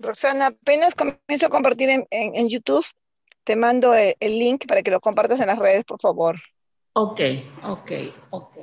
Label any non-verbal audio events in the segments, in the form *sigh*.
Roxana, apenas comienzo a compartir en, en, YouTube, te mando el, el, link para que lo compartas en las redes, por favor. Ok, ok, ok.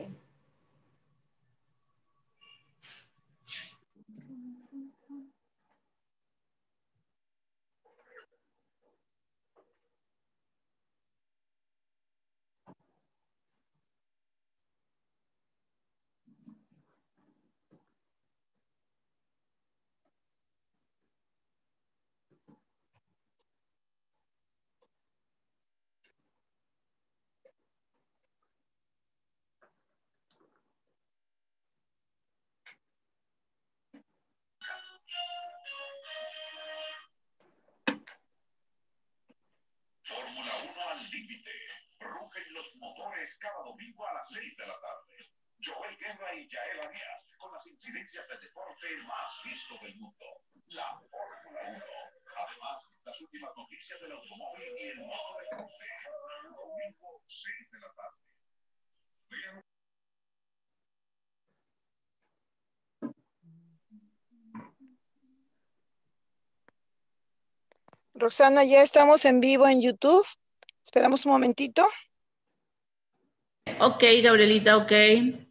Cada domingo a las 6 de la tarde. Joel Guerra y Yael Arias con las incidencias del deporte más visto del mundo, la Fórmula 1. Además, las últimas noticias del automóvil y el modo deporte. Domingo 6 de la tarde. Roxana, ya estamos en vivo en YouTube. Esperamos un momentito. Ok, Gabrielita, ok.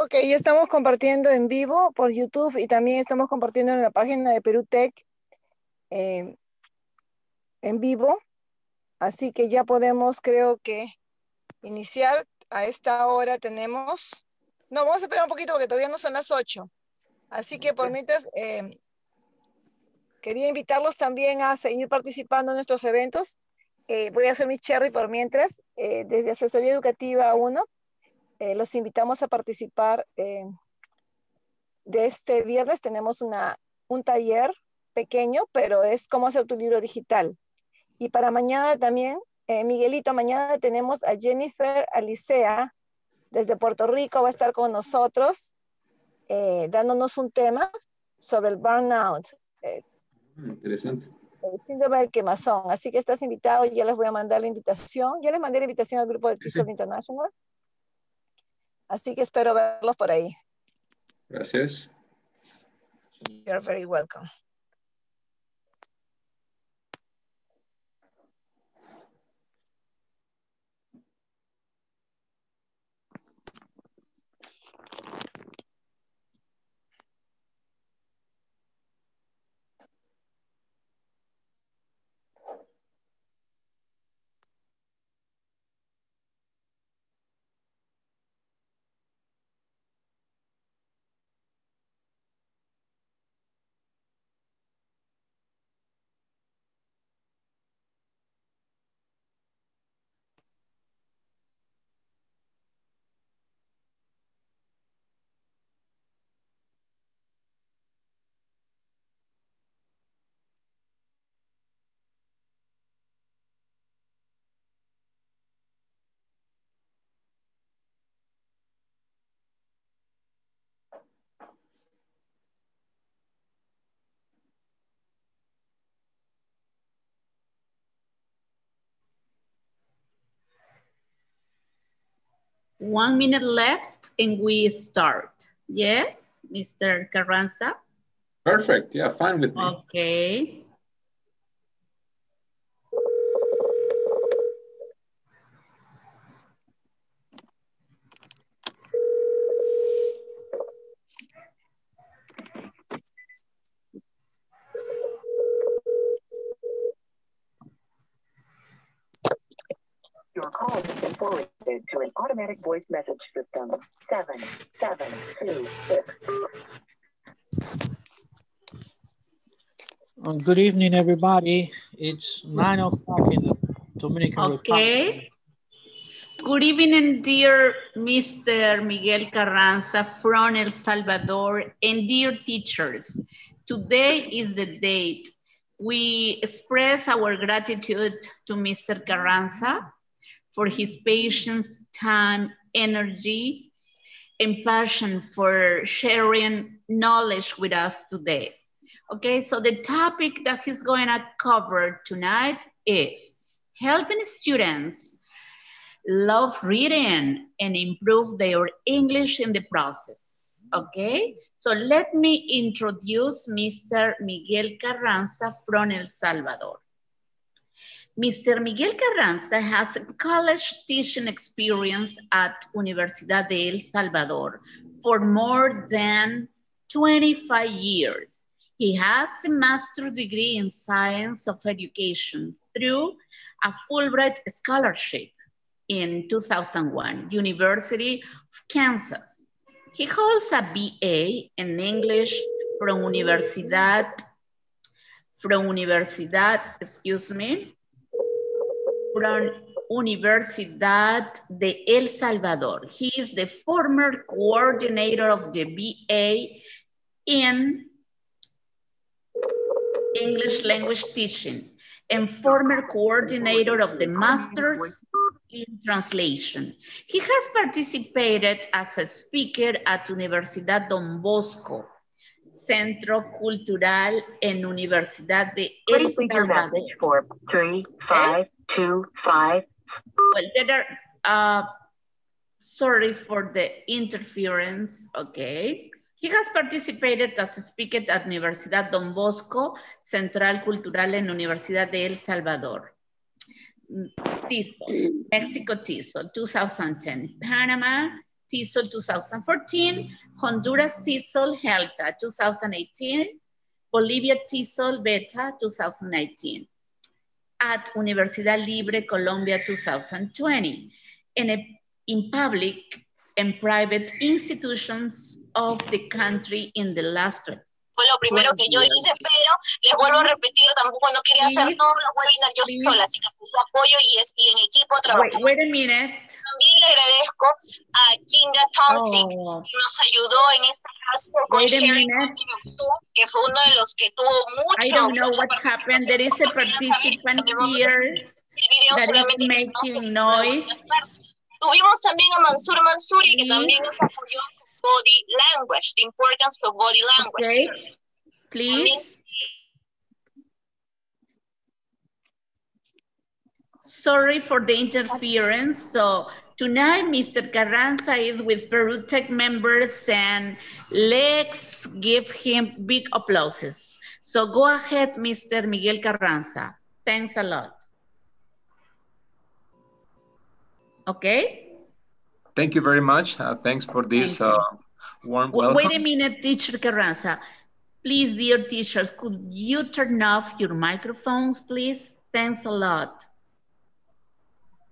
Ok, ya estamos compartiendo en vivo por YouTube y también estamos compartiendo en la página de Perú Tech eh, en vivo. Así que ya podemos, creo que, iniciar. A esta hora tenemos... No, vamos a esperar un poquito porque todavía no son las 8. Así que por mientras, eh, quería invitarlos también a seguir participando en nuestros eventos. Eh, voy a hacer mi cherry por mientras, eh, desde Asesoría Educativa 1 eh, los invitamos a participar. Eh, de este viernes tenemos una, un taller pequeño, pero es cómo hacer tu libro digital. Y para mañana también, eh, Miguelito, mañana tenemos a Jennifer Alicea desde Puerto Rico, va a estar con nosotros eh, dándonos un tema sobre el burnout. Eh, Interesante. El síndrome del quemazón. Así que estás invitado y ya les voy a mandar la invitación. Ya les mandé la invitación al grupo de sí. International. Así que espero verlos por ahí. Gracias. You're very welcome. One minute left and we start. Yes, Mr. Carranza? Perfect. Yeah, fine with me. Okay. Your call has been forwarded to an automatic voice message system. Seven, seven, two, six. Uh, Good evening, everybody. It's nine o'clock in the Dominican Republic. Okay. Good evening, dear Mr. Miguel Carranza from El Salvador and dear teachers. Today is the date. We express our gratitude to Mr. Carranza for his patience, time, energy, and passion for sharing knowledge with us today. Okay, so the topic that he's going to cover tonight is helping students love reading and improve their English in the process. Okay, so let me introduce Mr. Miguel Carranza from El Salvador. Mr. Miguel Carranza has college teaching experience at Universidad de El Salvador for more than 25 years. He has a master's degree in science of education through a Fulbright scholarship in 2001, University of Kansas. He holds a BA in English from Universidad, from Universidad, excuse me, from Universidad de El Salvador. He is the former coordinator of the BA in English language teaching and former coordinator of the Masters in Translation. He has participated as a speaker at Universidad Don Bosco, Centro Cultural en Universidad de El Please leave your Salvador. message for three, five, two, five. Well, there are, uh, sorry for the interference, okay. He has participated as a speaker at Universidad Don Bosco, Central Cultural en Universidad de El Salvador. TESOL, Mexico TESOL 2010, Panama TESOL 2014, Honduras TESOL HELTA 2018, Bolivia TESOL Beta 2019 at Universidad Libre Colombia 2020 in, a, in public and private institutions of the country in the last fue lo primero que yo hice, pero les vuelvo a repetir, tampoco no quería hacer todos los webinars yo sola, así que pido apoyo y, es, y en equipo Wait, trabajamos. wait a minute. También le agradezco a Kinga Thompson, Oh, que nos ayudó en este caso con Wait Sharing que fue uno de los que tuvo mucho. I don't know what happened. There is a participant here el video that is making noise. Tuvimos también a Mansur Mansuri, que también nos apoyó Body Language, the importance of body language. Okay, please. Sorry for the interference. So tonight, Mr. Carranza is with Peru TEC members and let's give him big applauses. So go ahead, Mr. Miguel Carranza. Thanks a lot. Okay? Thank you very much. Uh, thanks for this uh, warm welcome. Wait a minute, teacher Carranza. Please, dear teachers, could you turn off your microphones, please? Thanks a lot.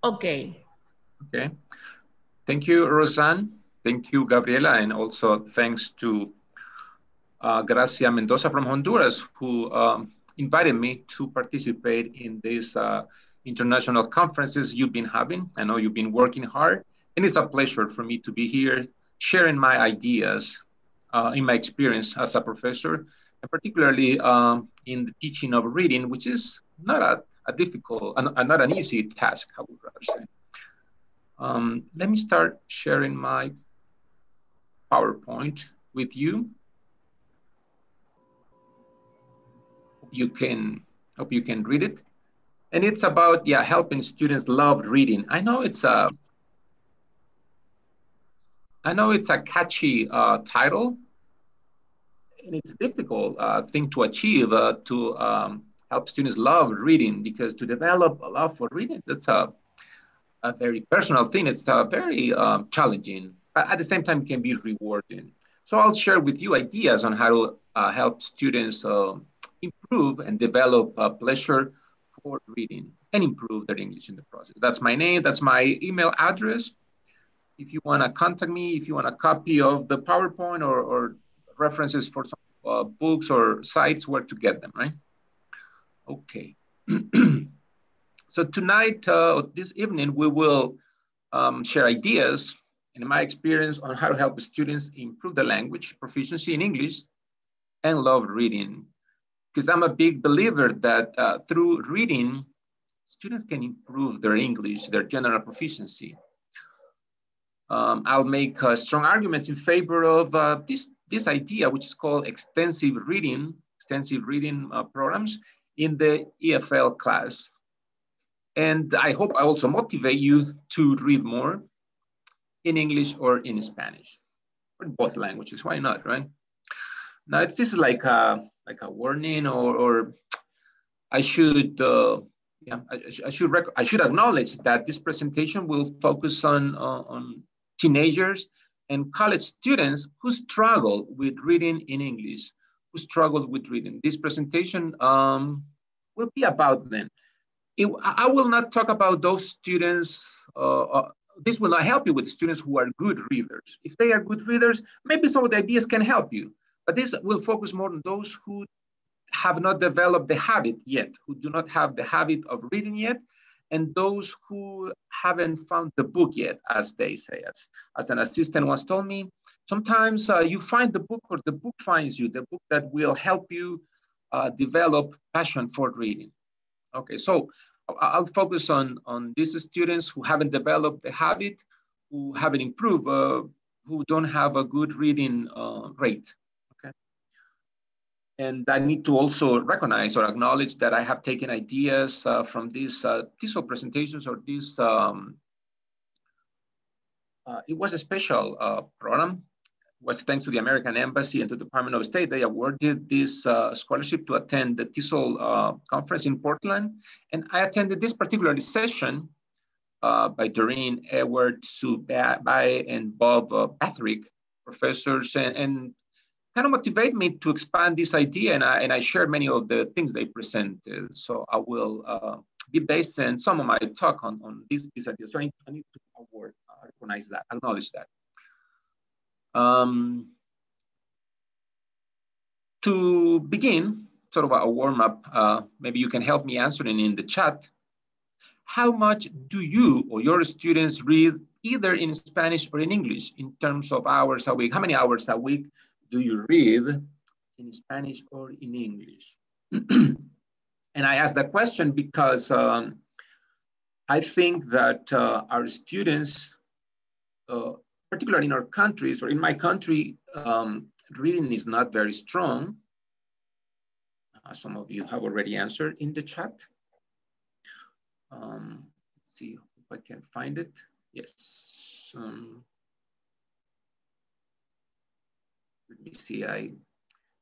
Okay, Okay. Thank you, Roseanne. Thank you, Gabriela, and also thanks to uh, Gracia Mendoza from Honduras, who um, invited me to participate in these uh, international conferences you've been having. I know you've been working hard, and it's a pleasure for me to be here sharing my ideas uh, in my experience as a professor, and particularly um, in the teaching of reading, which is not a, a difficult, uh, not an easy task, I would rather say. Um, let me start sharing my PowerPoint with you. You can hope you can read it. And it's about yeah helping students love reading. I know it's a I know it's a catchy uh, title, and it's a difficult uh, thing to achieve uh, to um, help students love reading because to develop a love for reading, that's a, a very personal thing. It's uh, very um, challenging, but at the same time, it can be rewarding. So I'll share with you ideas on how to uh, help students uh, improve and develop a pleasure for reading and improve their English in the process. That's my name, that's my email address. If you wanna contact me, if you want a copy of the PowerPoint or, or references for some uh, books or sites, where to get them, right? Okay. *clears throat* so tonight, uh, this evening, we will um, share ideas and in my experience on how to help students improve the language proficiency in English and love reading. Because I'm a big believer that uh, through reading, students can improve their English, their general proficiency. Um, I'll make uh, strong arguments in favor of uh, this, this idea, which is called extensive reading, extensive reading uh, programs in the EFL class. And I hope I also motivate you to read more in English or in Spanish, or in both languages. Why not, right? Now it's this is like a like a warning, or or I should uh, yeah I, I should I should acknowledge that this presentation will focus on uh, on teenagers and college students who struggle with reading in English, who struggle with reading. This presentation um, will be about them. It, I will not talk about those students uh, uh this will not help you with students who are good readers. If they are good readers, maybe some of the ideas can help you, but this will focus more on those who have not developed the habit yet, who do not have the habit of reading yet, and those who haven't found the book yet, as they say. As, as an assistant once told me, sometimes uh, you find the book or the book finds you, the book that will help you uh, develop passion for reading. Okay, so I'll focus on, on these students who haven't developed the habit, who haven't improved, uh, who don't have a good reading uh, rate? And I need to also recognize or acknowledge that I have taken ideas uh, from these uh, presentations or this, um, uh, it was a special uh, program was thanks to the American Embassy and to the Department of State, they awarded this uh, scholarship to attend the TESOL uh, conference in Portland. And I attended this particular session uh, by Doreen Edward, Sue Bai, and Bob Patrick, professors, and, and, kind of motivate me to expand this idea. And I, and I shared many of the things they presented. So I will uh, be based on some of my talk on, on these, these ideas. So I need, I need to award, uh, recognize that, acknowledge that. Um, to begin, sort of a warm up, uh, maybe you can help me answering in the chat. How much do you or your students read either in Spanish or in English in terms of hours a week? How many hours a week do you read in Spanish or in English? *clears throat* and I ask that question because um, I think that uh, our students uh, particularly in our countries or in my country, um, reading is not very strong. Uh, some of you have already answered in the chat. Um, let's see if I can find it. Yes. Um, let me see. I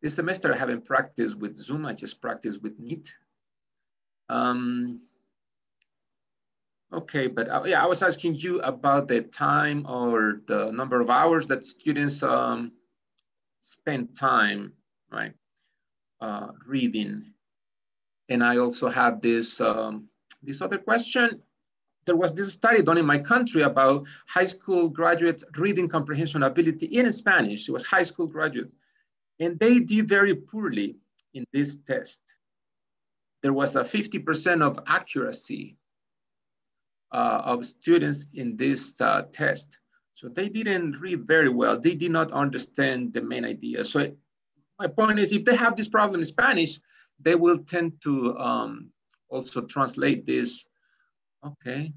this semester I haven't practiced with Zoom. I just practiced with Meet. Um, Okay, but uh, yeah, I was asking you about the time or the number of hours that students um, spend time, right, uh, reading. And I also had this, um, this other question. There was this study done in my country about high school graduates reading comprehension ability in Spanish. It was high school graduates. And they did very poorly in this test. There was a 50% of accuracy uh, of students in this uh, test. So they didn't read very well. They did not understand the main idea. So my point is if they have this problem in Spanish, they will tend to um, also translate this. Okay,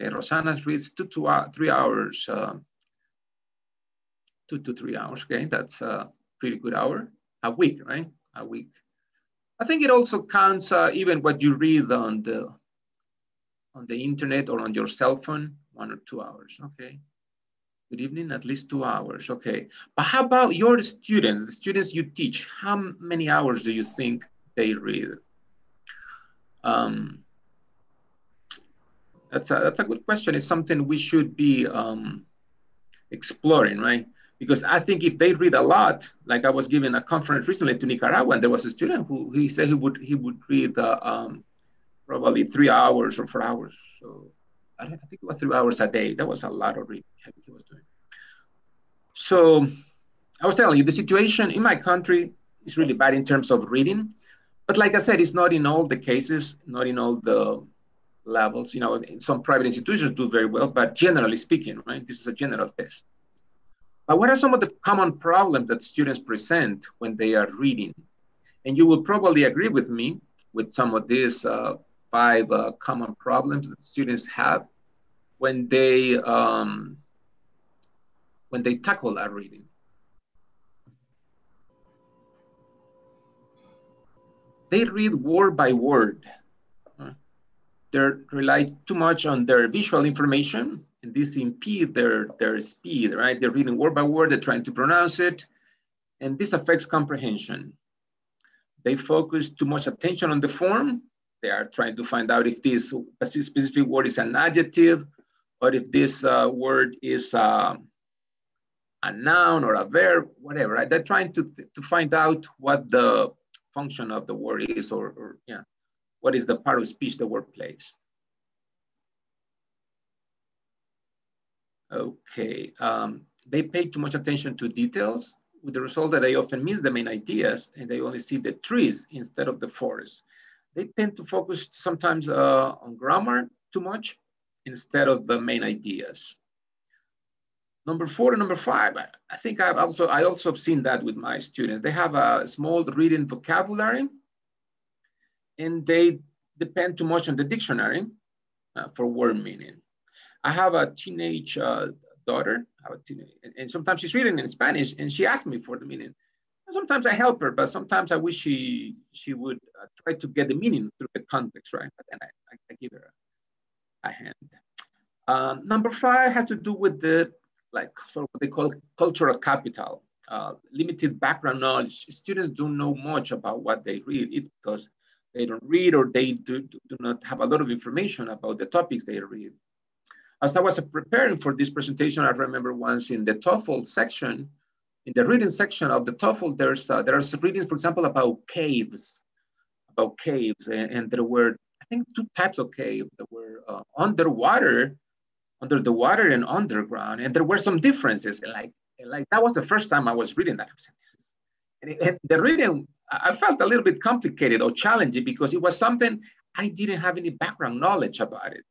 okay, Rosana reads two to uh, three hours, uh, two to three hours. Okay, that's a pretty good hour, a week, right? A week. I think it also counts uh, even what you read on the on the internet or on your cell phone, one or two hours, okay? Good evening, at least two hours. Okay. But how about your students, the students you teach? How many hours do you think they read? Um, that's a, that's a good question. It's something we should be um, exploring, right? Because I think if they read a lot, like I was giving a conference recently to Nicaragua, and there was a student who he said he would he would read uh, um, probably three hours or four hours. So I, think it was three hours a day. That was a lot of reading he was doing. So I was telling you, the situation in my country is really bad in terms of reading. But like I said, it's not in all the cases, not in all the levels. You know, some private institutions do very well, but generally speaking, right, this is a general test. But what are some of the common problems that students present when they are reading? And you will probably agree with me with some of these uh, five uh, common problems that students have when they um, when they tackle a reading. They read word by word they rely too much on their visual information and this impede their, their speed, right? They're reading word by word, they're trying to pronounce it, and this affects comprehension. They focus too much attention on the form. They are trying to find out if this specific word is an adjective or if this uh, word is uh, a noun or a verb, whatever, right? They're trying to, to find out what the function of the word is or, or yeah what is the part of speech the word plays. Okay, um, they pay too much attention to details with the result that they often miss the main ideas and they only see the trees instead of the forest. They tend to focus sometimes uh, on grammar too much instead of the main ideas. Number four and number five, I think I've also, I also have seen that with my students. They have a small reading vocabulary and they depend too much on the dictionary uh, for word meaning. I have a teenage uh, daughter, teenage, and, and, sometimes she's reading in Spanish and she asks me for the meaning. Sometimes I help her, but sometimes I wish she she would uh, try to get the meaning through the context, right? But then I, I, I give her a, a hand. Um, number five has to do with the like sort of what they call cultural capital, uh, limited background knowledge. Students don't know much about what they read. It's because they don't read or they do, do not have a lot of information about the topics they read. As I was preparing for this presentation, I remember once in the TOEFL section, in the reading section of the TOEFL, there's uh, there are some readings, for example, about caves, about caves, and, and, there were I think two types of caves. There were uh, underwater, under the water, and underground, and there were some differences. Like like that was the first time I was reading that. And, and the reading I felt a little bit complicated or challenging because it was something I didn't have any background knowledge about it.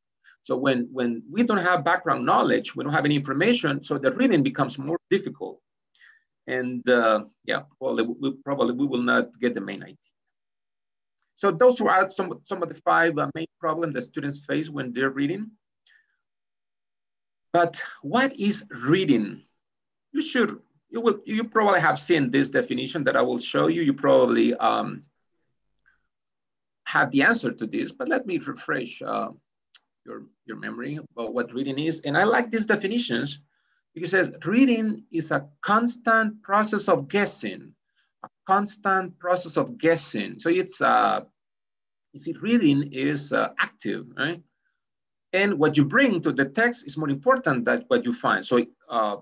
So when, when we don't have background knowledge, we don't have any information, so the reading becomes more difficult. And uh, yeah, well, we, probably we will not get the main idea. So those are some, some of the five uh, main problems that students face when they're reading. But what is reading? You should you will you probably have seen this definition that I will show you. You probably um, have the answer to this, but let me refresh uh, your, your memory about what reading is. And I like these definitions because it says reading is a constant process of guessing, a constant process of guessing. So it's, uh, you see, reading is uh, active, right? And what you bring to the text is more important than what you find. So uh,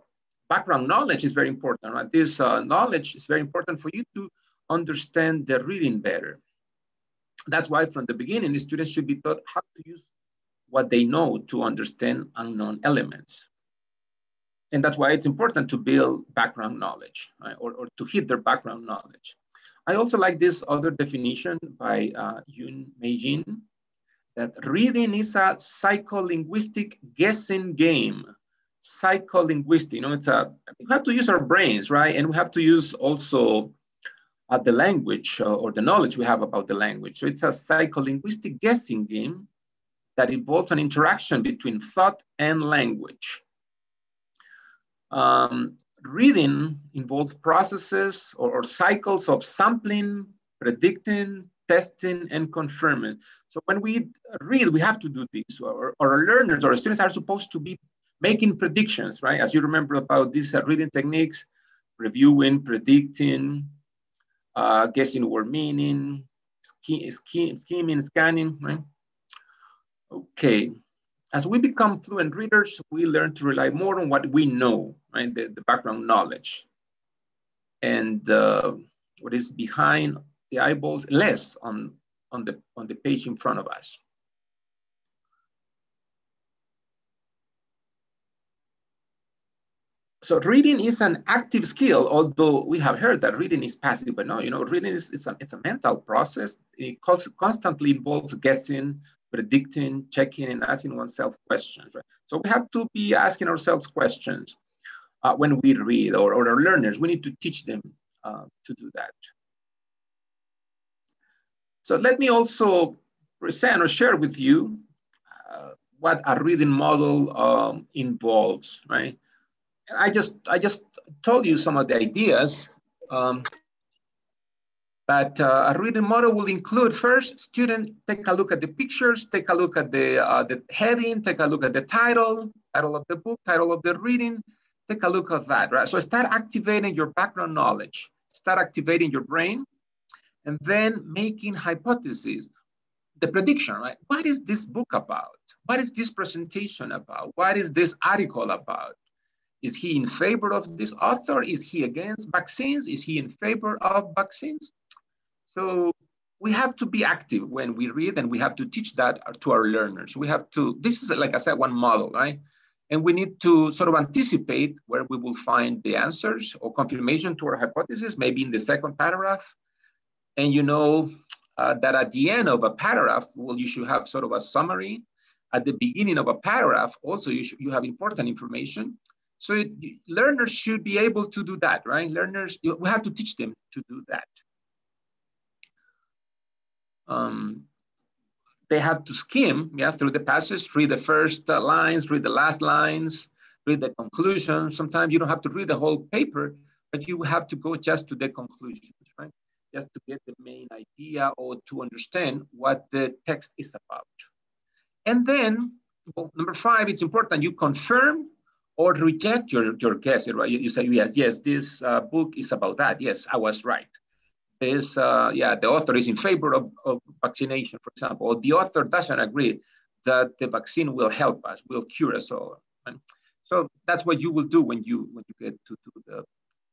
background knowledge is very important, right? This uh, knowledge is very important for you to understand the reading better. That's why from the beginning, the students should be taught how to use what they know to understand unknown elements. And that's why it's important to build background knowledge right? or, or to hit their background knowledge. I also like this other definition by uh, Yoon Meijin that reading is a psycholinguistic guessing game psycholinguistic. You know, it's a we have to use our brains, right? And we have to use also uh, the language uh, or the knowledge we have about the language. So it's a psycholinguistic guessing game that involves an interaction between thought and language. Um, reading involves processes or, or, cycles of sampling, predicting, testing, and confirming. So when we read, we have to do this. Or, our learners or students are supposed to be making predictions, right? As you remember about these uh, reading techniques, reviewing, predicting, uh, guessing word meaning, sch sch skimming, scanning, right? Okay, as we become fluent readers, we learn to rely more on what we know, right? The, the background knowledge. And uh, what is behind the eyeballs, less on, on, the, on the page in front of us. So reading is an active skill, although we have heard that reading is passive, but no, you know, reading is it's a, it's a mental process. It constantly involves guessing, predicting, checking, and asking oneself questions. Right? So we have to be asking ourselves questions uh, when we read, or, or our learners, we need to teach them uh, to do that. So let me also present or share with you uh, what a reading model um, involves, right? I just I just told you some of the ideas. Um, but uh, a reading model will include first, student take a look at the pictures, take a look at the, uh, the heading, take a look at the title, title of the book, title of the reading, take a look at that, right? So start activating your background knowledge, start activating your brain, and then making hypotheses, the prediction, right? What is this book about? What is this presentation about? What is this article about? Is he in favor of this author? Is he against vaccines? Is he in favor of vaccines? So we have to be active when we read and we have to teach that to our learners. We have to, this is like I said, one model, right? And we need to sort of anticipate where we will find the answers or confirmation to our hypothesis, maybe in the second paragraph. And you know uh, that at the end of a paragraph, well, you should have sort of a summary. At the beginning of a paragraph, also you, should, you have important information. So it, learners should be able to do that, right? Learners, we have to teach them to do that. Um, they have to skim yeah, through the passage, read the first uh, lines, read the last lines, read the conclusion. Sometimes you don't have to read the whole paper, but you have to go just to the conclusions, right? Just to get the main idea or to understand what the text is about. And then, well, number five, it's important you confirm or reject your, your guess, right? You, you say, yes, yes, this uh, book is about that. Yes, I was right. This, uh, yeah, the author is in favor of, of vaccination, for example, or the author doesn't agree that the vaccine will help us, will cure us all. Right? So that's what you will do when you when you get to, to the,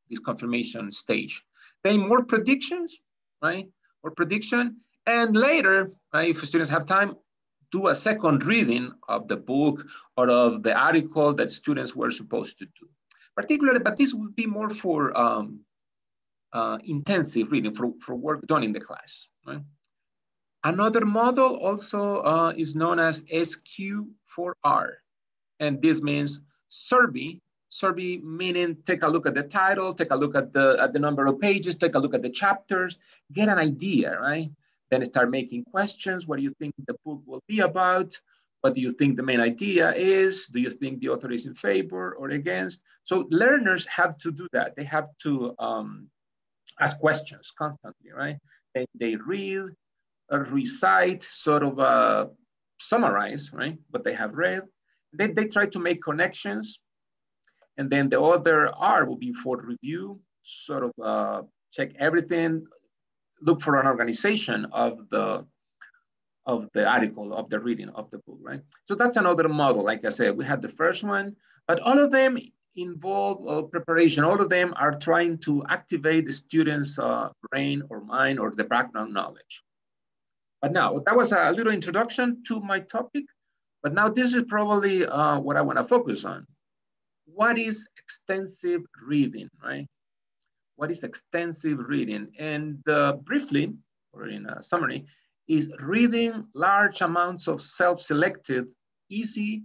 this confirmation stage. Then more predictions, right? Or prediction, and later, right, if students have time, do a second reading of the book or of the article that students were supposed to do. Particularly, but this would be more for um, uh, intensive reading, for, for work done in the class. Right? Another model also uh, is known as SQ4R. And this means survey, survey meaning take a look at the title, take a look at the, at the number of pages, take a look at the chapters, get an idea, right? Then start making questions. What do you think the book will be about? What do you think the main idea is? Do you think the author is in favor or against? So learners have to do that. They have to um, ask questions constantly, right? They, they read, uh, recite, sort of uh, summarize, right? What they have read. They, they try to make connections. And then the other R will be for review, sort of uh, check everything, look for an organization of the of the article, of the reading of the book, right? So that's another model. Like I said, we had the first one, but all of them involve uh, preparation. All of them are trying to activate the student's uh, brain or mind or the background knowledge. But now, that was a little introduction to my topic, but now this is probably uh, what I wanna focus on. What is extensive reading, right? What is extensive reading? And uh, briefly, or in a summary, is reading large amounts of self-selected, easy,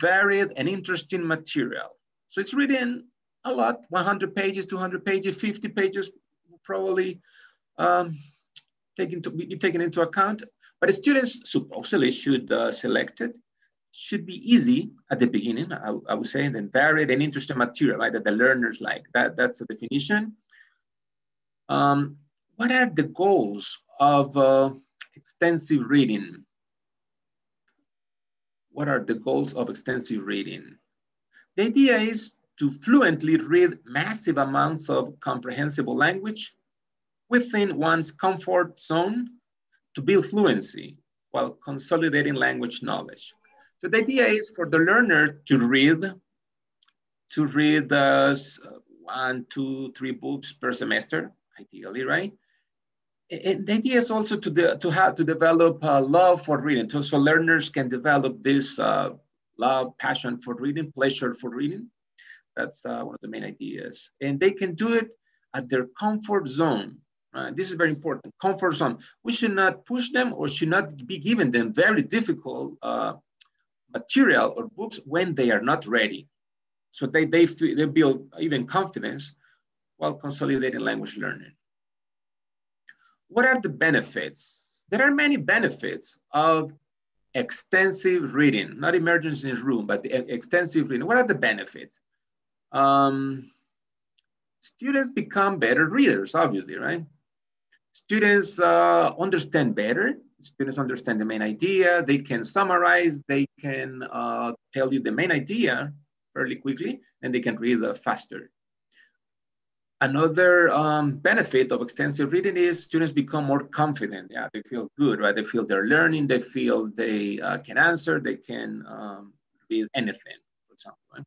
varied, and interesting material. So it's reading a lot, 100 pages, 200 pages, 50 pages, probably um, taken to be taken into account. But students supposedly should uh, select it should be easy at the beginning, I, I would say, and then varied and interesting material like that the learners like. That, that's the definition. Um, what are the goals of uh, extensive reading? What are the goals of extensive reading? The idea is to fluently read massive amounts of comprehensible language within one's comfort zone to build fluency while consolidating language knowledge. So the idea is for the learner to read, to read uh, one, two, three books per semester, ideally, right? And the idea is also to, de to have to develop a love for reading, so, so learners can develop this uh, love, passion for reading, pleasure for reading. That's uh, one of the main ideas. And they can do it at their comfort zone. Right? This is very important, comfort zone. We should not push them or should not be giving them very difficult uh, material or books when they are not ready. So they, they, feel, they build even confidence while consolidating language learning. What are the benefits? There are many benefits of extensive reading, not emergency room, but extensive reading. What are the benefits? Um, students become better readers, obviously, right? Students uh, understand better. Students understand the main idea. They can summarize. They can uh, tell you the main idea fairly quickly, and they can read uh, faster. Another um, benefit of extensive reading is students become more confident. Yeah, they feel good, right? They feel they're learning. They feel they uh, can answer. They can um, read anything, for example. Right?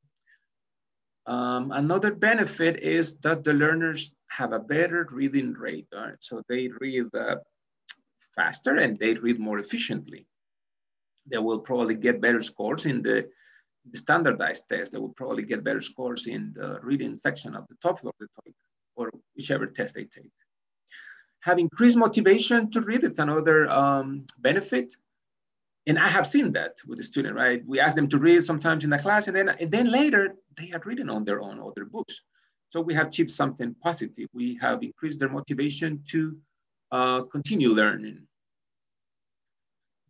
Um, another benefit is that the learners have a better reading rate. Right? So they read uh, faster and they read more efficiently. They will probably get better scores in the the standardized test, they will probably get better scores in the reading section of the top TOEFL or the TOEIC, or whichever test they take. Have increased motivation to read, it's another um, benefit. And I have seen that with the student, right? We ask them to read sometimes in the class, and then, and then later they are reading on their own other books. So we have achieved something positive. We have increased their motivation to uh, continue learning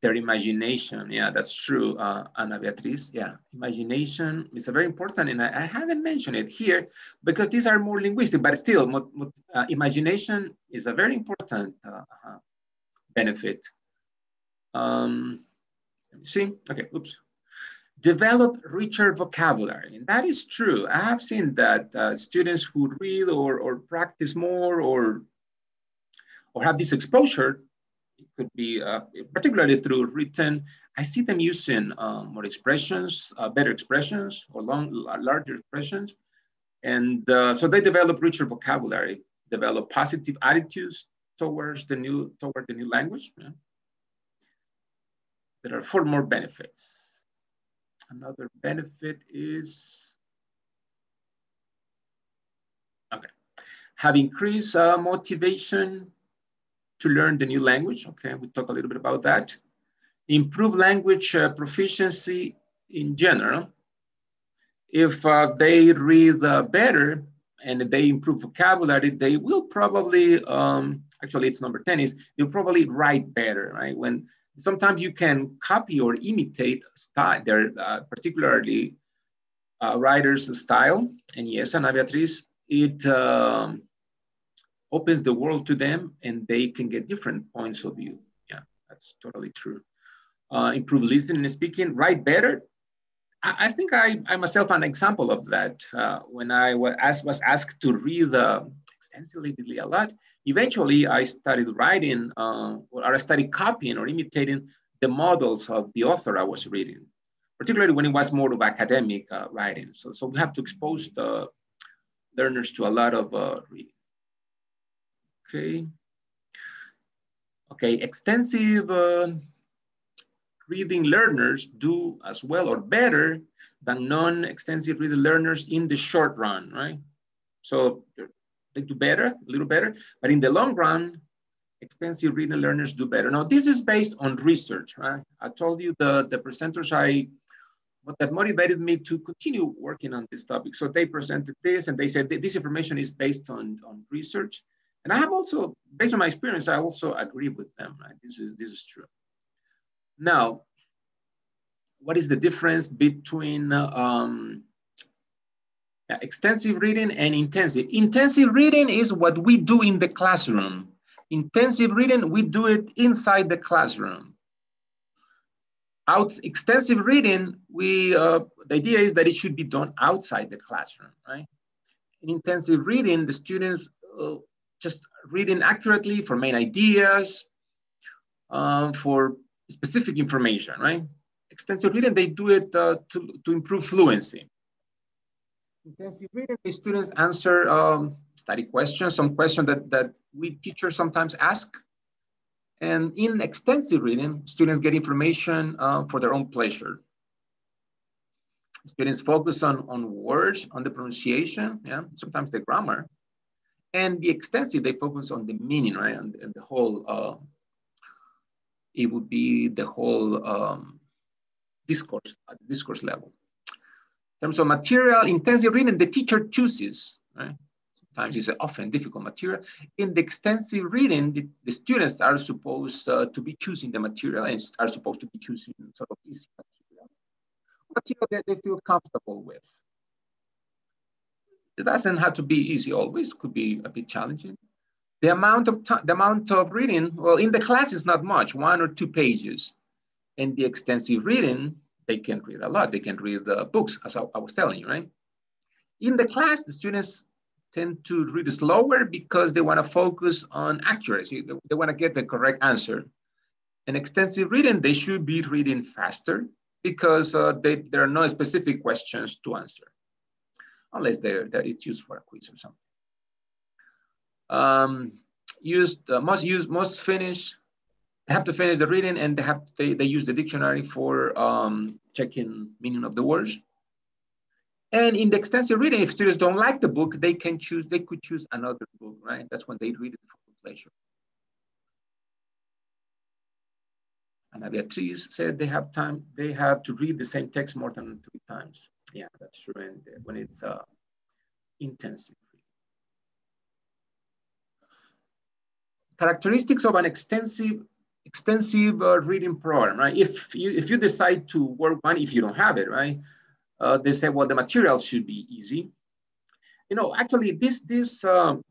their imagination. Yeah, that's true, uh, Ana Beatriz. Yeah, imagination is a very important, and I, I, haven't mentioned it here because these are more linguistic, but still, uh, imagination is a very important uh, uh, benefit. Um, let me see. Okay, oops. Develop richer vocabulary, and that is true. I have seen that uh, students who read or, or practice more or or have this exposure it could be uh, particularly through written. I see them using um, more expressions, uh, better expressions, or long, larger expressions, and uh, so they develop richer vocabulary, develop positive attitudes towards the new toward the new language. Yeah. There are four more benefits. Another benefit is okay, have increased uh, motivation to learn the new language. Okay, we talk a little bit about that. Improve language uh, proficiency in general. If uh, they read uh, better and they improve vocabulary, they will probably, um, actually it's number 10 is, they'll probably write better, right? When sometimes you can copy or imitate style, their uh, particularly uh, writer's style. And yes, Ana Beatriz, it, um, opens the world to them and they can get different points of view. Yeah, that's totally true. Uh, improve listening and speaking, write better. I, I think I, I myself an example of that. Uh, when I was asked, was asked to read uh, extensively a lot, eventually I started writing uh, or I started copying or imitating the models of the author I was reading, particularly when it was more of academic uh, writing. So, so we have to expose the learners to a lot of uh, reading. Okay. Okay, extensive uh, reading learners do as well or better than non-extensive reading learners in the short run, right? So they do better, a little better, but in the long run, extensive reading learners do better. Now, this is based on research, right? I told you the, the presenters I, what that motivated me to continue working on this topic. So they presented this and they said this information is based on, on research. And I have also, based on my experience, I also agree with them, right? This is, this is true. Now, what is the difference between um, extensive reading and intensive? Intensive reading is what we do in the classroom. Intensive reading, we do it inside the classroom. Out extensive reading, we uh, the idea is that it should be done outside the classroom, right? In intensive reading, the students uh, just reading accurately for main ideas, um, for specific information, right? Extensive reading, they do it uh, to, to improve fluency. Intensive reading, the students answer um, study questions, some questions that, that we teachers sometimes ask. And in extensive reading, students get information uh, for their own pleasure. Students focus on, on words, on the pronunciation, yeah, sometimes the grammar. And the extensive, they focus on the meaning, right? And, and the whole, uh, it would be the whole um, discourse, at discourse level. In terms of material, intensive reading, the teacher chooses, right? Sometimes it's often difficult material. In the extensive reading, the, the students are supposed uh, to be choosing the material and are supposed to be choosing sort of easy material, material that they feel comfortable with. It doesn't have to be easy always, could be a bit challenging. The amount of time, the amount of reading, well, in the class is not much, one or two pages. In the extensive reading, they can read a lot. They can read the books, as I, I was telling you, right? In the class, the students tend to read slower because they want to focus on accuracy. They, they want to get the correct answer. In extensive reading, they should be reading faster because uh, they, there are no specific questions to answer, unless they're, that it's used for a quiz or something. Um, used, uh, must use, must finish, they have to finish the reading and they have they, they use the dictionary for um, checking meaning of the words. And in the extensive reading, if students don't like the book, they can choose, they could choose another book, right? That's when they read it for pleasure. And Beatriz said they have time, they have to read the same text more than three times. Yeah, that's true. And when it's uh, intensive. Characteristics of an extensive extensive uh, reading program, right? If you if you decide to work one, if you don't have it, right? Uh, they say, well, the materials should be easy. You know, actually, this this um,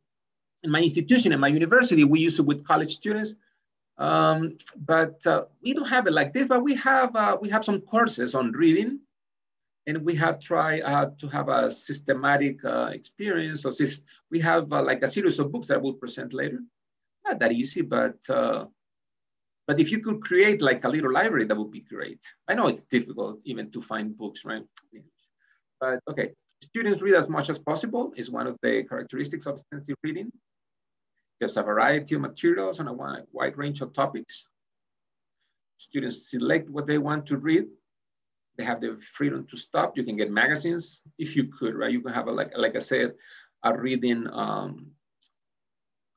in my institution, in my university, we use it with college students, um, but uh, we don't have it like this. But we have uh, we have some courses on reading, and we have tried uh, to have a systematic uh, experience. So we have like a series of books that we'll present later. Not that easy, but but if you could create like a little library, that would be great. I know it's difficult even to find books, right? But okay, students read as much as possible is one of the characteristics of extensive reading. There's a variety of materials on a wide range of topics. Students select what they want to read. They have the freedom to stop. You can get magazines if you could, right? You can have a, like, like I said, a reading um,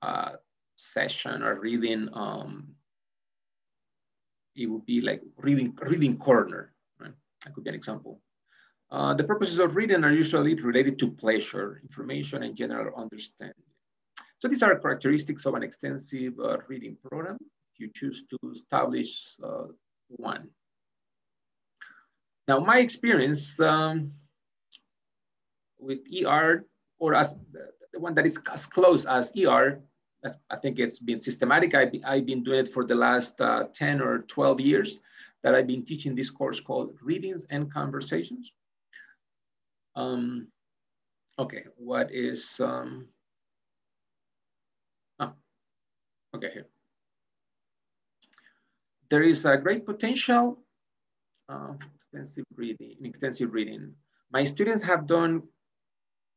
uh, session or reading um, it would be like reading, reading corner, right? That could be an example. Uh, the purposes of reading are usually related to pleasure, information, and general understanding. So these are characteristics of an extensive uh, reading program. If you choose to establish uh, one. Now, my experience um, with ER, or as the one that is as close as ER, I think it's been systematic. I've, I've been doing it for the last uh, 10 or 12 years that I've been teaching this course called Readings and Conversations. Um, okay, what is, um, oh, okay, here. There is a great potential uh, extensive reading, in extensive reading. My students have done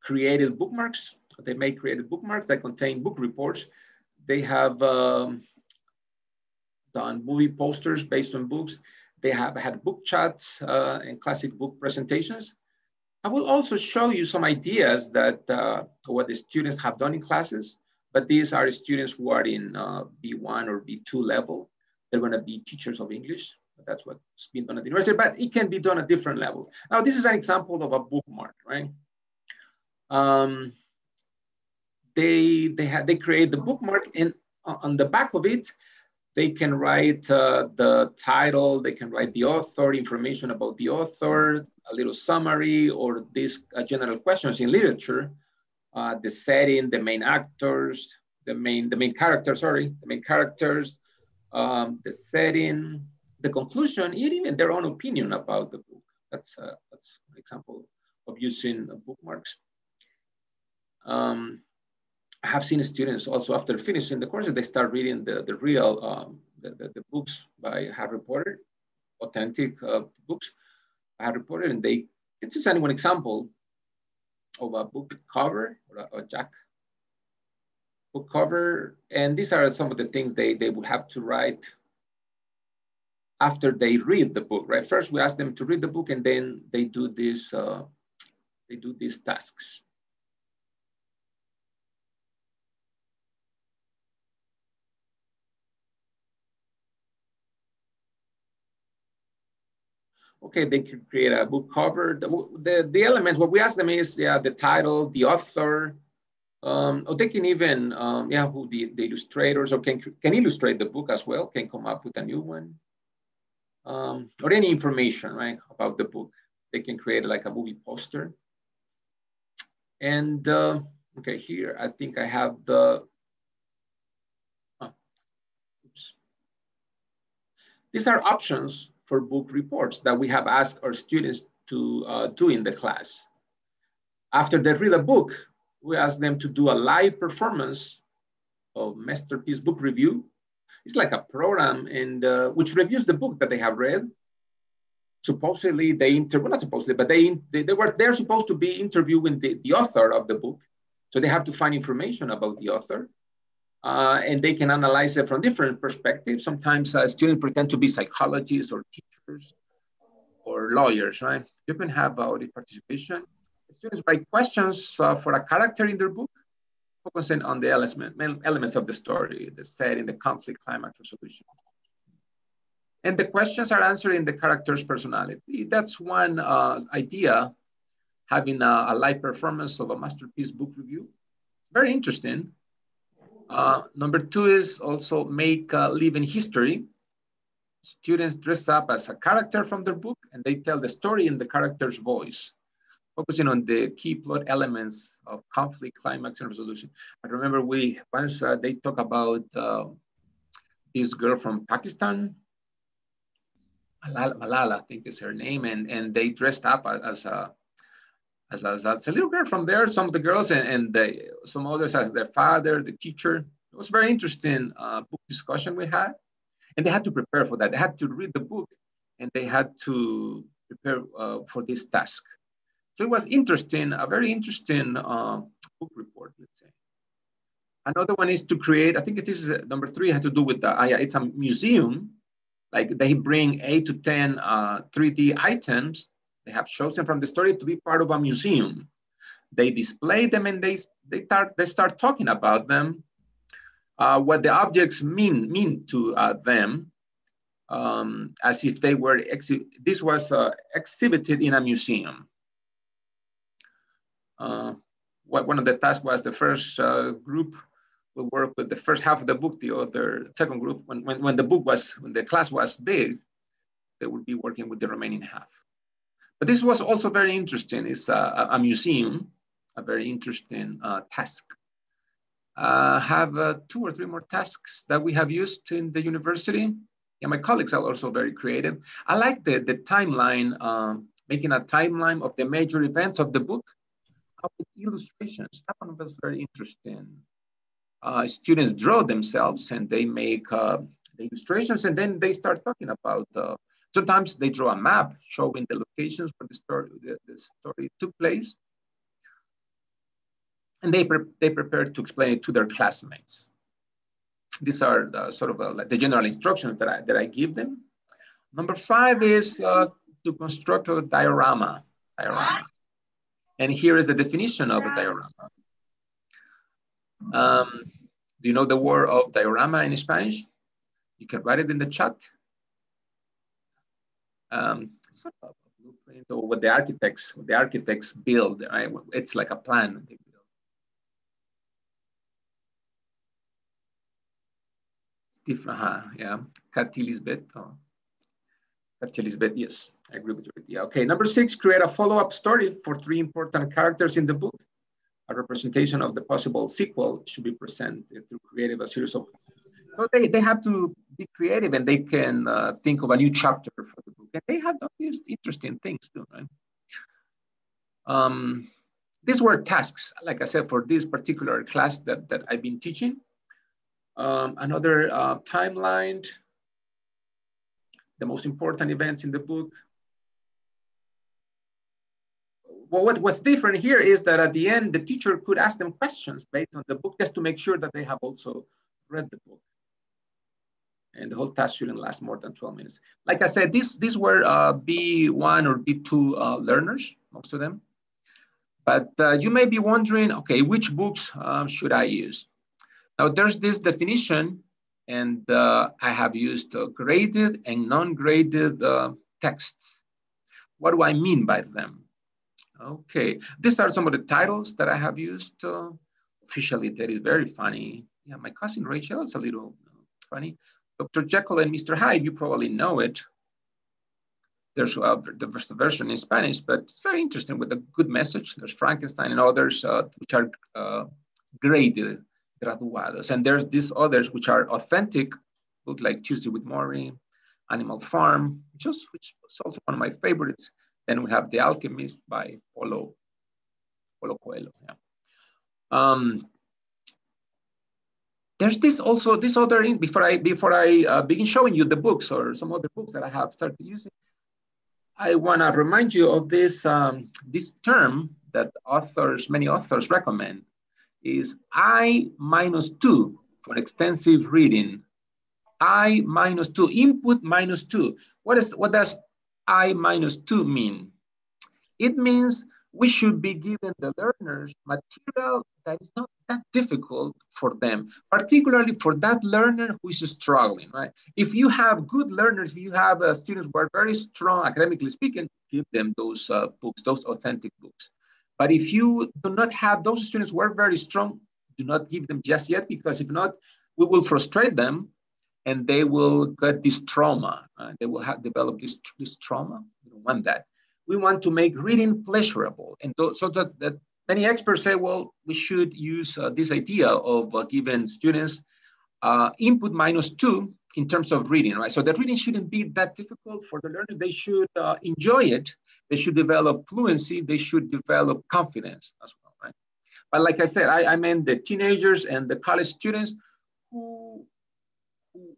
created bookmarks they make creative bookmarks that contain book reports. They have um, done movie posters based on books. They have had book chats uh, and classic book presentations. I will also show you some ideas that uh, what the students have done in classes, but these are students who are in uh, B1 or B2 level. They're gonna be teachers of English. That's what's been done at the university, but it can be done at different levels. Now, this is an example of a bookmark, right? Um, they they had they create the bookmark and on the back of it they can write uh, the title they can write the author information about the author a little summary or these uh, general questions in literature uh, the setting the main actors the main the main characters sorry the main characters um, the setting the conclusion even their own opinion about the book that's uh, that's example of using bookmarks. Um, I have seen students also after finishing the courses, they start reading the, the real, um, the, the, the, books by Harry Potter, authentic uh, books by Harry Potter, and they, it's just one example of a book cover or a, a Jack book cover. And these are some of the things they, they would have to write after they read the book, right? First, we ask them to read the book and then they do this, uh, they do these tasks. okay, they could create a book cover. The, the, the, elements, what we ask them is yeah, the title, the author, um, or they can even, um, yeah, who the, the illustrators or can, can illustrate the book as well, can come up with a new one. Um, or any information, right, about the book. They can create like a movie poster. And uh, okay, here I think I have the, oh, These are options for book reports that we have asked our students to uh, do in the class. After they read a book, we ask them to do a live performance of Masterpiece Book Review. It's like a program and uh, which reviews the book that they have read. Supposedly they inter, well not supposedly, but they, they, they were, they're supposed to be interviewing the, the author of the book. So they have to find information about the author uh, and they can analyze it from different perspectives. Sometimes uh, students pretend to be psychologists or teachers or lawyers, right? You can have audience participation. Students write questions uh, for a character in their book, focusing on the element, elements of the story, the setting, the conflict, climax, resolution. And the questions are answered in the character's personality. That's one uh, idea, having a, a live performance of a masterpiece book review. Very interesting uh, number two is also make uh, living history. Students dress up as a character from their book and they tell the story in the character's voice, focusing on the key plot elements of conflict, climax, and resolution. I remember we once uh, they talk about uh, this girl from Pakistan, Malala, Malala, I think is her name, and, and they dressed up as a as, as, as a little girl from there, some of the girls and, and the, some others as their father, the teacher. It was very interesting uh, book discussion we had. And they had to prepare for that. They had to read the book and they had to prepare uh, for this task. So it was interesting, a very interesting uh, book report, let's say. Another one is to create, I think this is uh, number three, has to do with the, uh, it's a museum. Like they bring eight to 10 uh, 3D uh, items they have chosen from the story to be part of a museum. They display them and they, they, start, they start talking about them, uh, what the objects mean, mean to uh, them, um, as if they were, this was uh, exhibited in a museum. Uh, what, one of the tasks was the first uh, group will work with the first half of the book, the other second group, when, when, when the book was, when the class was big, they would be working with the remaining half. But this was also very interesting. It's a, a museum, a very interesting uh, task. Uh, have uh, two or three more tasks that we have used in the university. Yeah, my colleagues are also very creative. I like the, the timeline, um, making a timeline of the major events of the book with illustrations. That was very interesting. Uh, students draw themselves and they make uh, the illustrations and then they start talking about uh, Sometimes they draw a map showing the locations where the story, the, the story took place. And they, pre they prepare to explain it to their classmates. These are the, sort of uh, like the general instructions that I, that I give them. Number five is uh, to construct a diorama. diorama. And here is the definition of a diorama. Um, do you know the word of diorama in Spanish? You can write it in the chat um, sort of a blueprint or what the architects what the architects build. Right? It's like a plan they build. Different, uh, yeah. Kat Elizabeth. Oh. Elizabeth, yes, I agree with you. Yeah. Okay. Number six, create a follow-up story for three important characters in the book. A representation of the possible sequel should be presented through creative a series of so they, they have to be creative and they can uh, think of a new chapter for the book. And they have these interesting things too, right? Um, these were tasks, like I said, for this particular class that, that I've been teaching. Um, another uh, timeline, the most important events in the book. Well, what, what's different here is that at the end, the teacher could ask them questions based on the book just to make sure that they have also read the book. And the whole task shouldn't last more than 12 minutes. Like I said, these, these were uh, B1 or B2 uh, learners, most of them. But uh, you may be wondering, okay, which books um, should I use? Now there's this definition and uh, I have used uh, graded and non-graded uh, texts. What do I mean by them? Okay, these are some of the titles that I have used. Uh, officially, that is very funny. Yeah, my cousin Rachel is a little funny. Dr. Jekyll and Mr. Hyde, you probably know it. There's uh, the version in Spanish, but it's very interesting with a good message. There's Frankenstein and others uh, which are uh, graded, graduados. And there's these others which are authentic, like Tuesday with Morrie, Animal Farm, just which is also one of my favorites. Then we have The Alchemist by Paulo, Paulo Coelho. Yeah. Um, there's this also this other before I before I uh, begin showing you the books or some other books that I have started using. I want to remind you of this, um, this term that authors, many authors recommend is I minus two for extensive reading. I minus two, input minus two. What, is, what does I minus two mean? It means we should be giving the learners material that is not that difficult for them, particularly for that learner who is struggling, right? If you have good learners, if you have uh, students who are very strong academically speaking, give them those uh, books, those authentic books. But if you do not have those students who are very strong, do not give them just yet, because if not, we will frustrate them and they will get this trauma. Uh, they will have developed this, this trauma. We don't want that we want to make reading pleasurable. And so that, that many experts say, well, we should use uh, this idea of uh, giving students uh, input minus two in terms of reading, right? So the reading shouldn't be that difficult for the learners. They should uh, enjoy it. They should develop fluency. They should develop confidence as well, right? But like I said, I, I meant the teenagers and the college students who,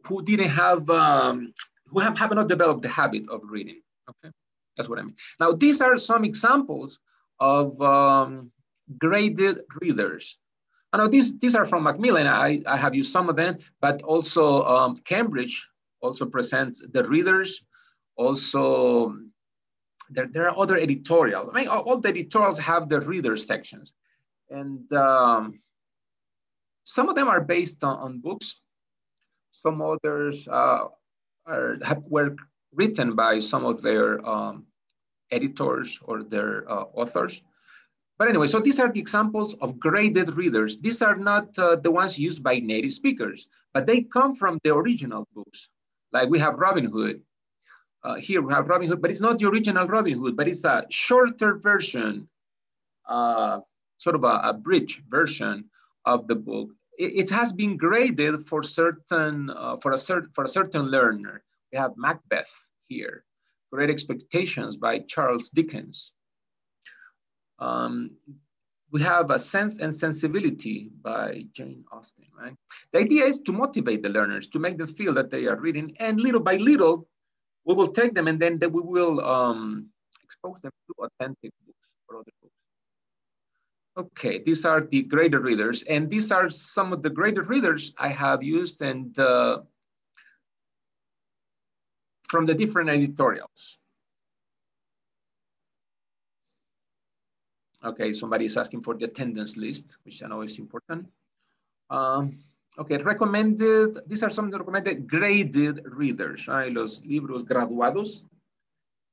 who didn't have, um, who have, have not developed the habit of reading, okay? That's what I mean. Now, these are some examples of um, graded readers. I know these, these are from Macmillan. I, I have used some of them, but also um, Cambridge also presents the readers. Also, there, there are other editorials. I mean, all, the editorials have the reader sections. And um, some of them are based on, on books. Some others uh, are, have, were written by some of their um, editors or their uh, authors. But anyway, so these are the examples of graded readers. These are not uh, the ones used by native speakers, but they come from the original books. Like we have Robin Hood. Uh, here we have Robin Hood, but it's not the original Robin Hood, but it's a shorter version, uh, sort of a, a bridge version of the book. It, it has been graded for certain uh, for a certain for a certain learner. We have Macbeth here. Great Expectations by Charles Dickens. Um, we have a Sense and Sensibility by Jane Austen, right? The idea is to motivate the learners, to make them feel that they are reading, and little by little, we will take them and then we will um, expose them to authentic books or other books. Okay, these are the graded readers, and these are some of the graded readers I have used and uh, from the different editorials. Okay, somebody is asking for the attendance list, which I know is important. Um, okay, recommended, these are some of the recommended graded readers, right? Los libros graduados.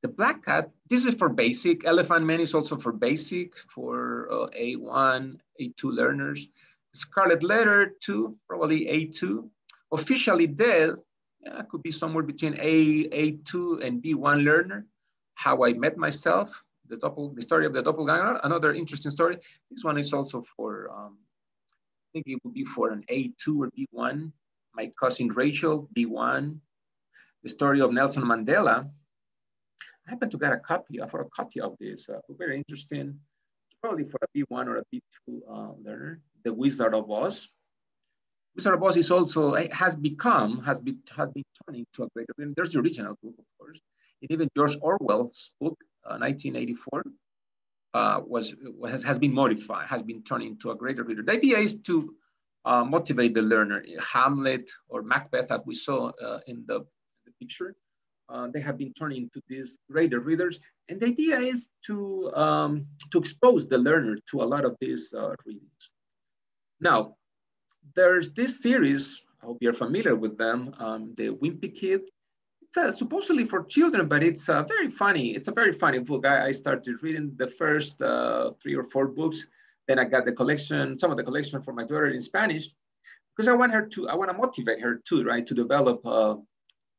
The Black Cat, this is for basic. Elephant Man is also for basic, for uh, A1, A2 learners. Scarlet Letter 2, probably A2. Officially Dead, yeah, could be somewhere between A, A2 and B1 learner. How I met myself, the double, the story of the doppelganger, another interesting story. This one is also for, um, think it would be for an A2 or B1. My cousin Rachel, B1. The story of Nelson Mandela. I happen to get a copy, of a photocopy of this, uh, very interesting, it's probably for a B1 or a B2 uh, learner, The Wizard of Oz. Wizard of Oz is also, has become, has been, has been turning into a great, I mean, there's the original book, of course, and even George Orwell's book, 1984, uh, was has, has been modified, has been turned into a graded reader. The idea is to uh, motivate the learner. Hamlet or Macbeth, as we saw uh, in the, the picture, uh, they have been turned into these graded readers. And the idea is to, um, to expose the learner to a lot of these uh, readings. Now, there's this series, I hope you're familiar with them, um, the Wimpy Kid. It's uh, supposedly for children, but it's uh, very funny. It's a very funny book. I, I started reading the first three or four books then I got the collection, some of the collection for my daughter in Spanish, because I want her to, I want to motivate her too, right, to develop uh,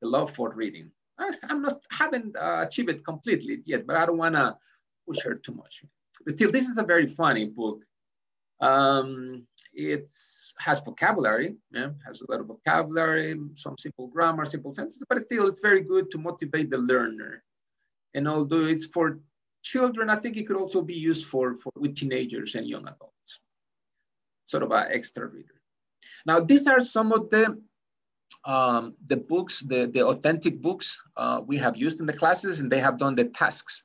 the love for reading. I, am not, haven't uh, achieved it completely yet, but I don't want to push her too much. But still, this is a very funny book. Um, it has vocabulary, yeah, has a lot of vocabulary, some simple grammar, simple sentences, but still, it's very good to motivate the learner. And although it's for children, I think it could also be used for, for with teenagers and young adults, sort of an extra reader. Now, these are some of the um, the books, the, the authentic books uh, we have used in the classes, and they have done the tasks.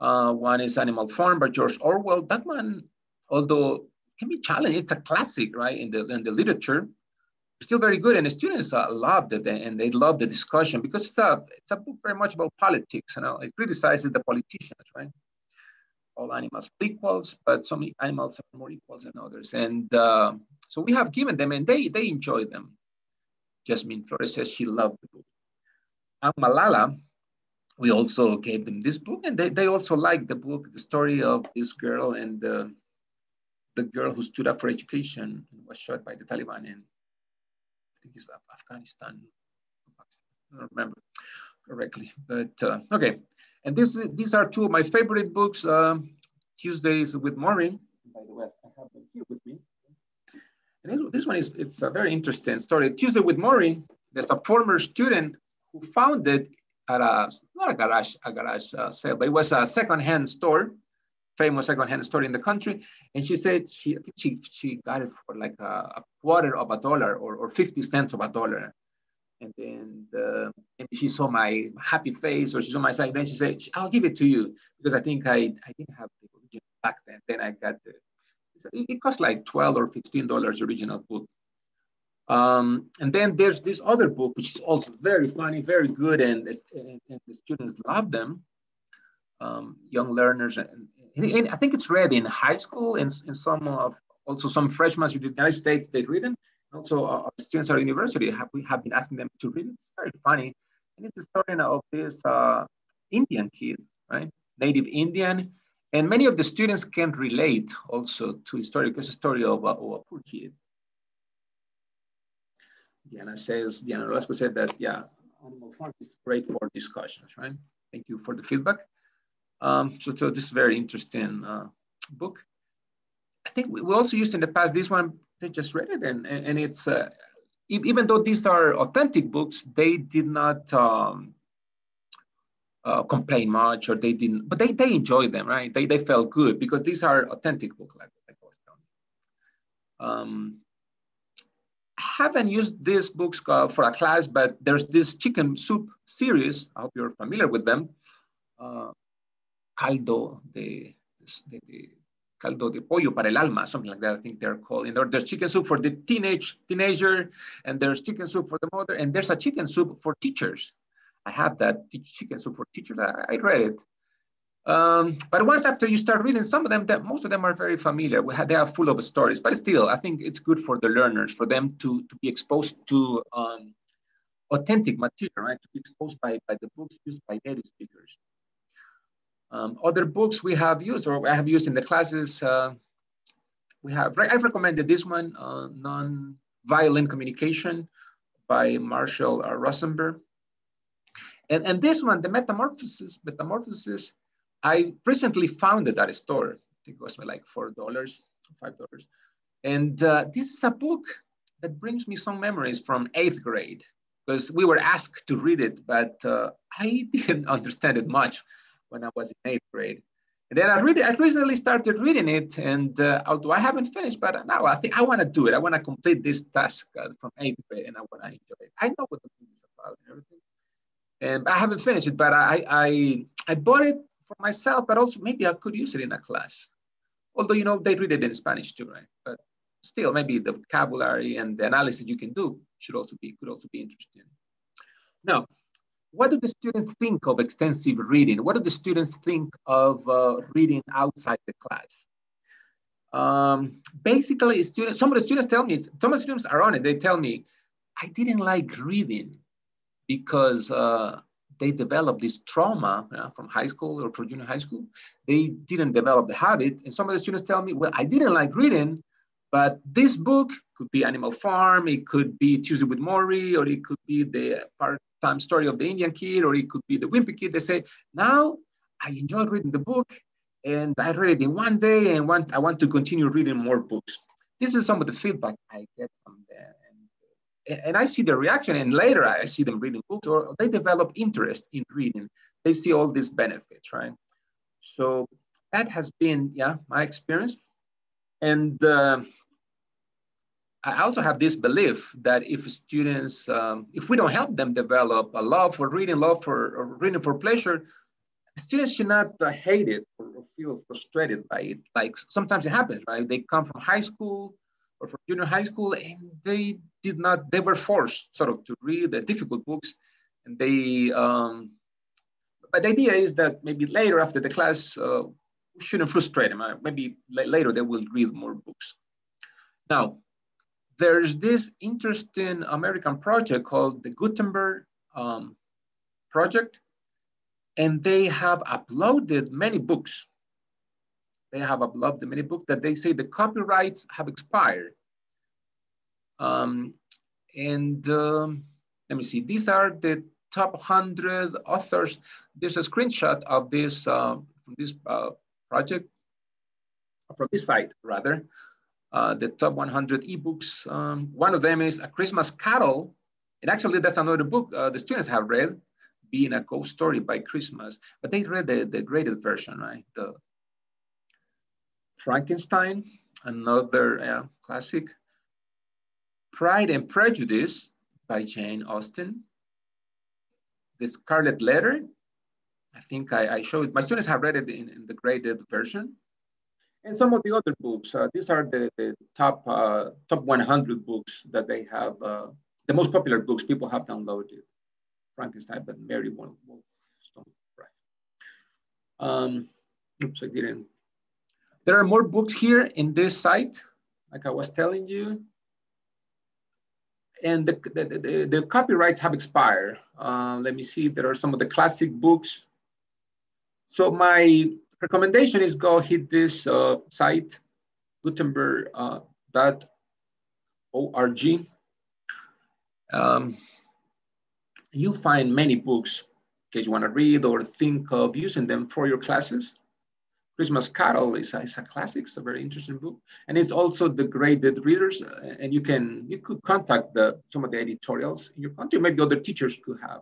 Uh, one is Animal Farm by George Orwell. That one, although can be challenging, it's a classic, right, in the, in the literature It's still very good, and the students uh, loved it, and they love the discussion because it's a it's a book very much about politics. You know, it criticizes the politicians, right? All animals are equals, but some animals are more equals than others, and uh, so we have given them, and they they enjoy them. Jasmine Flores says she loved the book. And Malala, we also gave them this book, and they, they also liked the book, the story of this girl and the, the girl who stood up for education and was shot by the Taliban and think it's Afghanistan. I don't remember correctly, but uh, okay. And this, these are two of my favorite books. Um, Tuesdays with Morrie. By the way, I have them here with me. And this one is, it's a very interesting story. Tuesday with Morrie, there's a former student who founded at a, not a garage, a garage uh, sale, but it was a secondhand store famous secondhand store in the country. And she said she she she got it for like a, a quarter of a dollar or, or 50 cents of a dollar. And then the, and she saw my happy face or she saw my side. Then she said, I'll give it to you because I think I, I didn't have the original back then. Then I got the, it, it cost like 12 or $15 original book. Um, and then there's this other book, which is also very funny, very good, and, and, and the students love them. Um, young learners and, I think it's read in high school and in some of also some freshmen in the United States they read it. Also, our students at university have, we have been asking them to read it. It's very funny, and it's the story of this uh, Indian kid, right? Native Indian, and many of the students can relate also to a story because a story of, of a poor kid. Diana says, Diana Rosco said that, yeah, Animal Farm is great for discussions, right? Thank you for the feedback. Um, so, so this is very interesting uh, book. I think we, we also used in the past this one. They just read it, and and it's uh, even though these are authentic books, they did not um, uh, complain much, or they didn't, but they they enjoyed them, right? They they felt good because these are authentic books, like, like I was telling. Um, I haven't used these books uh, for a class, but there's this chicken soup series. I hope you're familiar with them. Uh, caldo de, de, de, caldo de pollo para el alma, something like that. I think they're called. And there's chicken soup for the teenage teenager, and there's chicken soup for the mother, and there's a chicken soup for teachers. I have that chicken soup for teachers. I, I read it. Um, but once after you start reading some of them, that most of them are very familiar. Have, they are full of stories, but still, I think it's good for the learners, for them to, to be exposed to um, authentic material, right? To be exposed by, by the books used by native speakers. Um, other books we have used or I have used in the classes, uh, we have, I've recommended this one, uh, Non-Violent Communication by Marshall uh, Rosenberg. And, and this one, the Metamorphosis, Metamorphosis, I recently found it at a store. It was like $4, $5. And uh, this is a book that brings me some memories from eighth grade. because we were asked to read it, but uh, I *laughs* didn't understand it much when I was in eighth grade. And then I read it, I recently started reading it, and uh, although I haven't finished, but now I think I want to do it. I want to complete this task uh, from eighth grade, and I want to enjoy it. I know what the book is about and everything, and I haven't finished it, but I I I bought it for myself, but also maybe I could use it in a class. Although you know they read it in Spanish too, right? But still, maybe the vocabulary and the analysis you can do should also be could also be interesting. Now, what do the students think of extensive reading? What do the students think of uh, reading outside the class? Um, basically, students, some of the students tell me, some of the students are on it, they tell me, I didn't like reading because uh, they developed this trauma uh, from high school or from junior high school. They didn't develop the habit. And some of the students tell me, well, I didn't like reading, but this book could be Animal Farm, it could be Tuesday with Morrie, or it could be the part-time story of the Indian kid, or it could be the Wimpy kid. They say, now I enjoy reading the book and I read it in one day and want, I want to continue reading more books. This is some of the feedback I get from them. And, and I see the reaction and later I see them reading books or they develop interest in reading. They see all these benefits, right? So that has been, yeah, my experience. And uh, I also have this belief that if students, um, if we don't help them develop a love for reading, love for reading for pleasure, students should not uh, hate it or, feel frustrated by it. Like sometimes it happens, right? They come from high school or from junior high school and they did not, they were forced sort of to read the difficult books and they, um, but the idea is that maybe later after the class, uh, shouldn't frustrate them. Uh, maybe later they will read more books. Now, there's this interesting American project called the Gutenberg um, Project, and they have uploaded many books. They have uploaded many books that they say the copyrights have expired. Um, and um, let me see, these are the top 100 authors. There's a screenshot of this, uh, from this uh, project, from this site rather uh, the top 100 ebooks. Um, one of them is A Christmas Carol. And actually, that's another book uh, the students have read, Being a Ghost Story by Christmas. But they read the, the graded version, right? The Frankenstein, another uh, classic. Pride and Prejudice by Jane Austen. The Scarlet Letter. I think I, I showed, my students have read it in, in the graded version and some of the other books. Uh, these are the, the top uh, top 100 books that they have, uh, the most popular books people have downloaded. Frankenstein, but Mary Wollstonecraft. Um, oops, I didn't. There are more books here in this site, like I was telling you. And the, the, the, the copyrights have expired. Uh, let me see, there are some of the classic books. So my recommendation is go hit this uh, site, gutenberg.org. Uh, um, you'll find many books in case you want to read or think of using them for your classes. Christmas Carol is a, is a classic, it's a very interesting book. And it's also the graded readers, uh, and you can, you could contact the, some of the editorials in your country, maybe other teachers could have.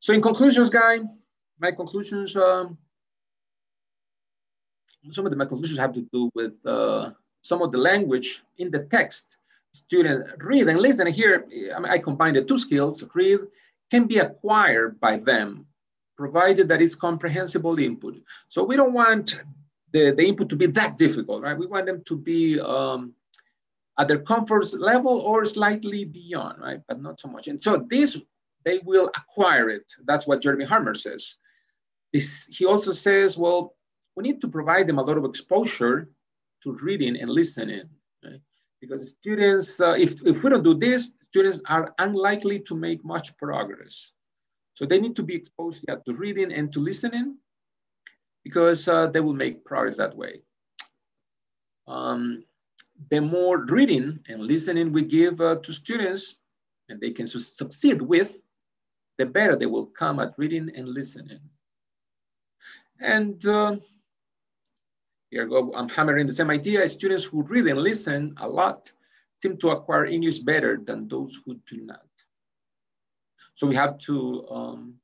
So in conclusions, guy, my conclusions, um, some of the conclusions have to do with uh, some of the language in the text. Student read and listen. Here, I, mean, I combine the two skills. Read can be acquired by them, provided that it's comprehensible input. So we don't want the, the input to be that difficult, right? We want them to be um, at their comfort level or slightly beyond, right? But not so much. And so this, they will acquire it. That's what Jeremy Harmer says. This, he also says, well, we need to provide them a lot of exposure to reading and listening. Right? Because students, uh, if, if we don't do this, students are unlikely to make much progress. So they need to be exposed yeah, to reading and to listening because uh, they will make progress that way. Um, the more reading and listening we give uh, to students and they can su succeed with, the better they will come at reading and listening. And uh, here go, I'm hammering the same idea. Students who read and listen a lot seem to acquire English better than those who do not. So we have to um,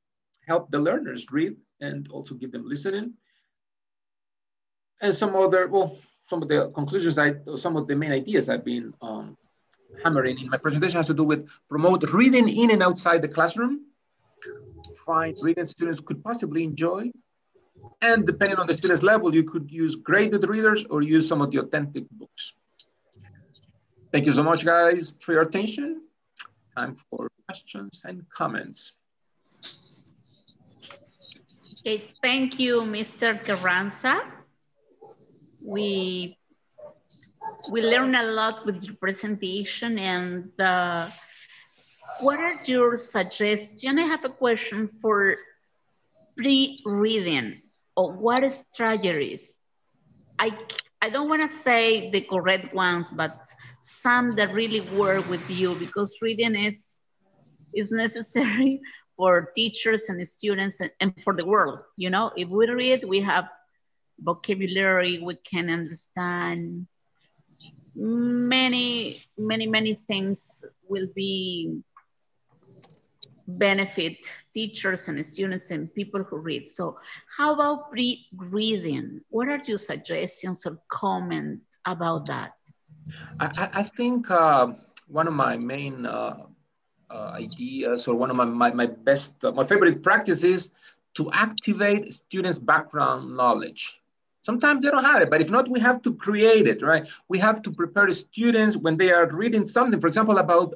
help the learners read and also give them listening. And some other, well, some of the conclusions, I, some of the main ideas I've been um, hammering in my presentation has to do with promote reading in and outside the classroom, find reading students could possibly enjoy, and depending on the student's level, you could use graded readers or use some of the authentic books. Thank you so much, guys, for your attention. Time for questions and comments. Okay, thank you, Mr. Carranza. We we learned a lot with your presentation and uh, what are your suggestions? I have a question for pre-reading or what strategies? I, I don't want to say the correct ones, but some that really work with you because reading is, is necessary *laughs* for teachers and students and, and for the world. You know, if we read, we have vocabulary, we can understand many, many, many things will be benefit teachers and students and people who read. So how about pre-reading? What are your suggestions or comments about that? I, I think uh, one of my main uh, uh, ideas or one of my, my, my best, uh, my favorite practices to activate students' background knowledge. Sometimes they don't have it, but if not, we have to create it, right? We have to prepare students when they are reading something, for example, about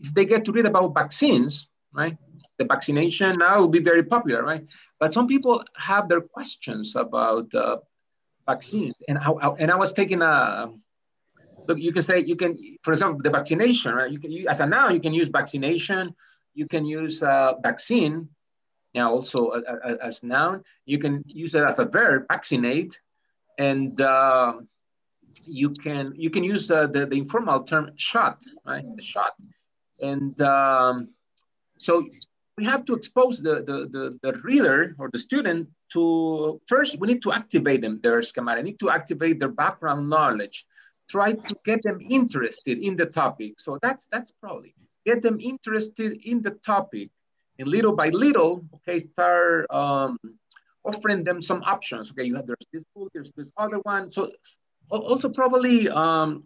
if they get to read about vaccines, right? The vaccination now will be very popular, right? But some people have their questions about uh, vaccines, and I, I, and I was taking a look. You can say you can, for example, the vaccination, right? You can use, as a noun, you can use vaccination. You can use uh, vaccine. Now also as, as noun, you can use it as a verb, vaccinate, and uh, you can you can use the, the, the informal term shot, right? The shot. And um, so we have to expose the, the, the, the, reader or the student to, first we need to activate them, their schematic, need to activate their background knowledge, try to get them interested in the topic. So that's, that's probably, get them interested in the topic and little by little, okay, start um, offering them some options. Okay, you have, there's this book, there's this other one. So also probably um,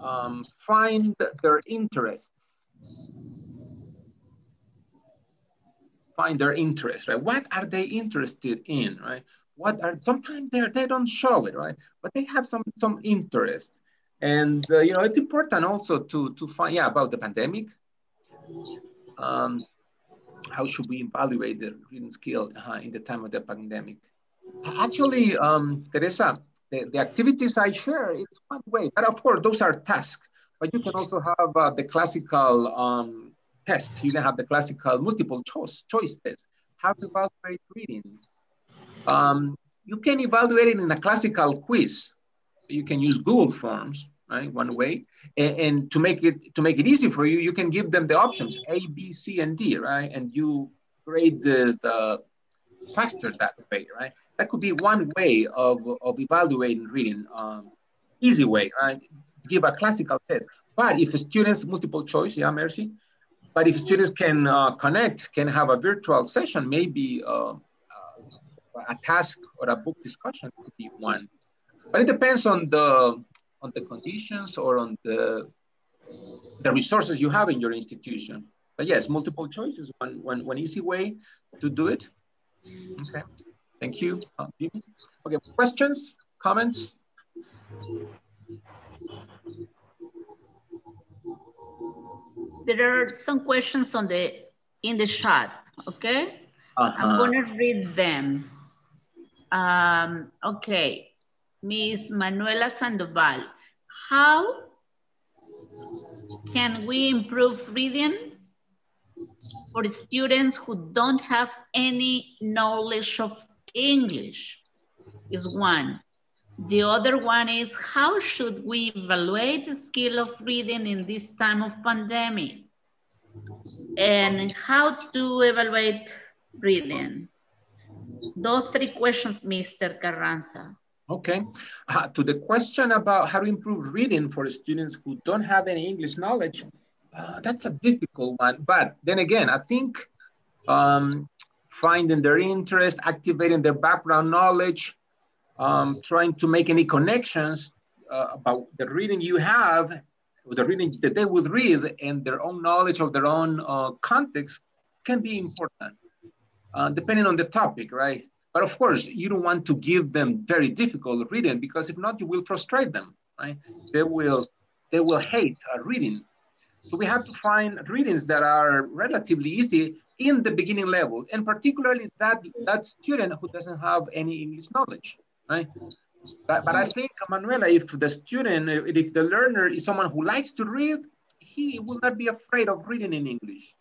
um, find their interests find their interest, right? What are they interested in, right? What are sometimes they they don't show it, right? But they have some some interest, and uh, you know it's important also to to find yeah about the pandemic. Um, how should we evaluate the reading skill uh, in the time of the pandemic? Actually, um, Teresa, the, the activities I share, it's one way, but of course those are tasks. But you can also have uh, the classical um, test. You can have the classical multiple choice, choice test. How to evaluate reading. Um, you can evaluate it in a classical quiz. You can use Google Forms, right? One way, and, and, to make it to make it easy for you, you can give them the options A, B, C, and D, right? And you grade the, the faster that way, right? That could be one way of, of evaluating reading. Um, easy way, right? Give a classical test. But if students multiple choice, yeah, Mercy. But if students can uh, connect, can have a virtual session, maybe uh, uh, a task or a book discussion could be one. But it depends on the on the conditions or on the the resources you have in your institution. But yes, multiple choice is one, one, one easy way to do it. Okay, thank you, uh, Jimmy. Okay, questions, comments? There are some questions on the in the chat, okay? Uh -huh. I'm gonna read them. Um, okay, Miss Manuela Sandoval, how can we improve reading for students who don't have any knowledge of English? Is one. The other one is how should we evaluate the skill of reading in this time of pandemic? And how to evaluate reading? Those three questions, Mr. Carranza. Okay. Uh, to the question about how to improve reading for students who don't have any English knowledge, Uh, that's a difficult one. But then again, I think um, finding their interest, activating their background knowledge, um, trying to make any connections uh, about the reading you have, the reading that they would read, and their own knowledge of their own uh, context can be important, uh, depending on the topic, right? But of course, you don't want to give them very difficult reading because if not, you will frustrate them, right? They will, they will hate reading. So we have to find readings that are relatively easy in the beginning level, and particularly that, that student who doesn't have any English knowledge, right? But, but I think, Manuela, if the student, if the learner is someone who likes to read, he will not be afraid of reading in English.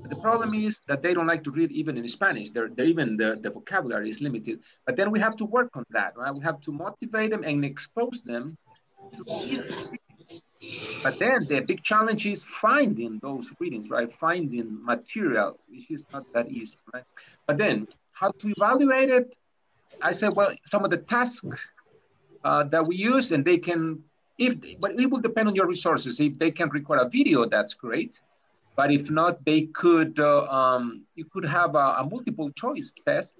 But the problem is that they don't like to read even in Spanish. They're, they're even the, the vocabulary is limited. But then we have to work on that, right? We have to motivate them and expose them to but then the big challenge is finding those readings, right? Finding material, which is not that easy, right? But then how to evaluate it? I said, well, some of the tasks uh, that we use and they can, if, but it will depend on your resources. If they can record a video, that's great. But if not, they could, uh, um, you could have a, a, multiple choice test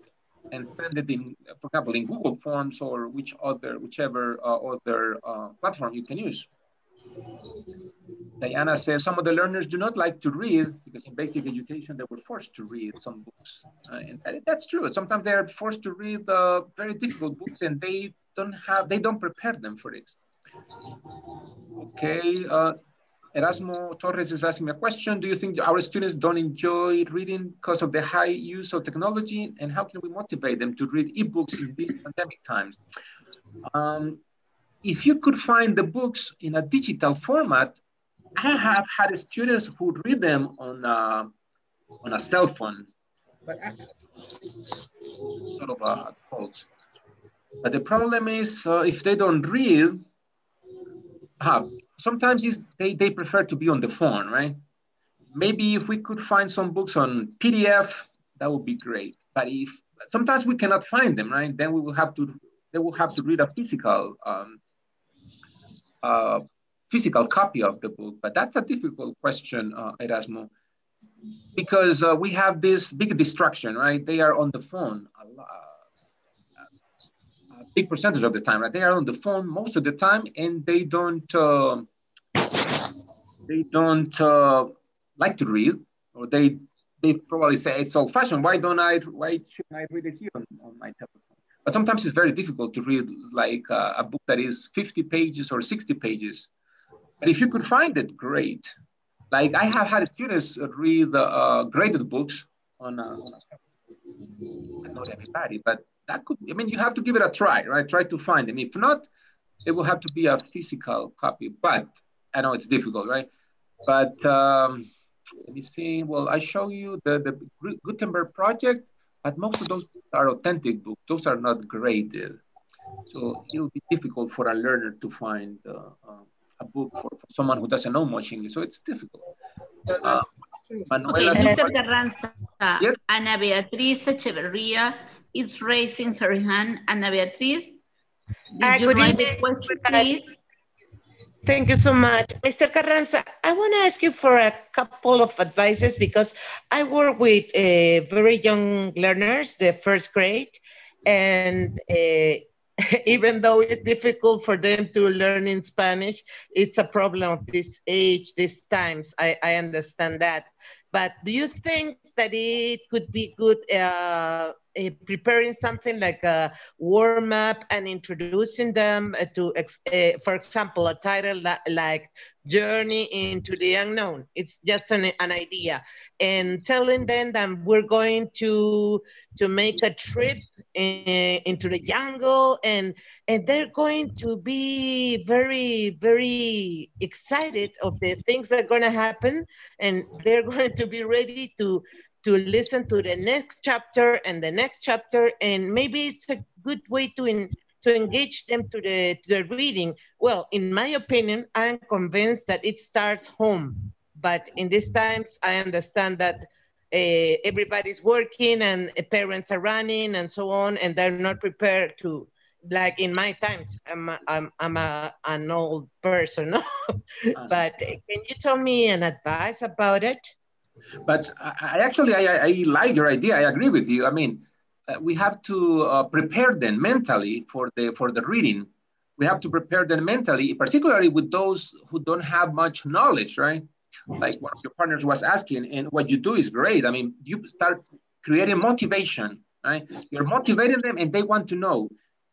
and send it in, for example, in Google Forms or which other, whichever uh, other uh, platform you can use. Diana says some of the learners do not like to read because in basic education they were forced to read some books. Uh, and that's true. Sometimes they are forced to read uh, very difficult books and they don't have, they don't prepare them for this. Okay, uh, Erasmo Torres is asking me a question. Do you think our students don't enjoy reading because of the high use of technology? And how can we motivate them to read ebooks in these pandemic times? Um, if you could find the books in a digital format, I have had students who read them on a, on a cell phone, but sort of a quote. But the problem is uh, if they don't read, uh, sometimes they, they prefer to be on the phone, right? Maybe if we could find some books on PDF, that would be great. But if sometimes we cannot find them, right? Then we will have to they will have to read a physical um, uh, physical copy of the book, but that's a difficult question, uh, Erasmo, because uh, we have this big distraction, right? They are on the phone a, lot, a big percentage of the time, right? They are on the phone most of the time, and they don't uh, they don't uh, like to read, or they they probably say it's old-fashioned. Why don't I? Why should I read it here on, on my telephone? But sometimes it's very difficult to read like uh, a book that is 50 pages or 60 pages. But if you could find it, great. Like I have had students read uh, graded books on, a, not everybody, but that could, I mean, you have to give it a try, right? Try to find them. If not, it will have to be a physical copy, but I know it's difficult, right? But um, let me see. Well, I show you the, the Gutenberg project. But most of those are authentic books. Those are not graded. So it will be difficult for a learner to find uh, uh, a book for, for, someone who doesn't know much English. So it's difficult. Uh, Manuela okay, Mr. Carranza, yes? Ana Beatriz Echeverria is raising her hand. Ana Beatriz, did uh, you write the question, please? Thank you so much. Mr. Carranza, I want to ask you for a couple of advices because I work with uh, very young learners, the first grade, and uh, *laughs* even though it's difficult for them to learn in Spanish, it's a problem of this age, these times. I, I understand that. But do you think that it could be good uh, uh, preparing something like a warm up and introducing them uh, to, uh, for example, a title like Journey into the Unknown. It's just an, an idea. And telling them that we're going to, to make a trip in, into the jungle and, and they're going to be very, very excited of the things that are going to happen. And they're *laughs* going to be ready to, to listen to the next chapter and the next chapter and maybe it's a good way to in, to engage them to the, to the reading well in my opinion i'm convinced that it starts home but in these times i understand that uh, everybody's working and uh, parents are running and so on and they're not prepared to like in my times, I'm a, I'm, I'm a, an old person, *laughs* but can you tell me an advice about it? But I, I actually, I, I like your idea. I agree with you. I mean, uh, we have to uh, prepare them mentally for the for the reading. We have to prepare them mentally, particularly with those who don't have much knowledge, right? Like one of your partners was asking, and what you do is great. I mean, you start creating motivation, right? You're motivating them, and they want to know.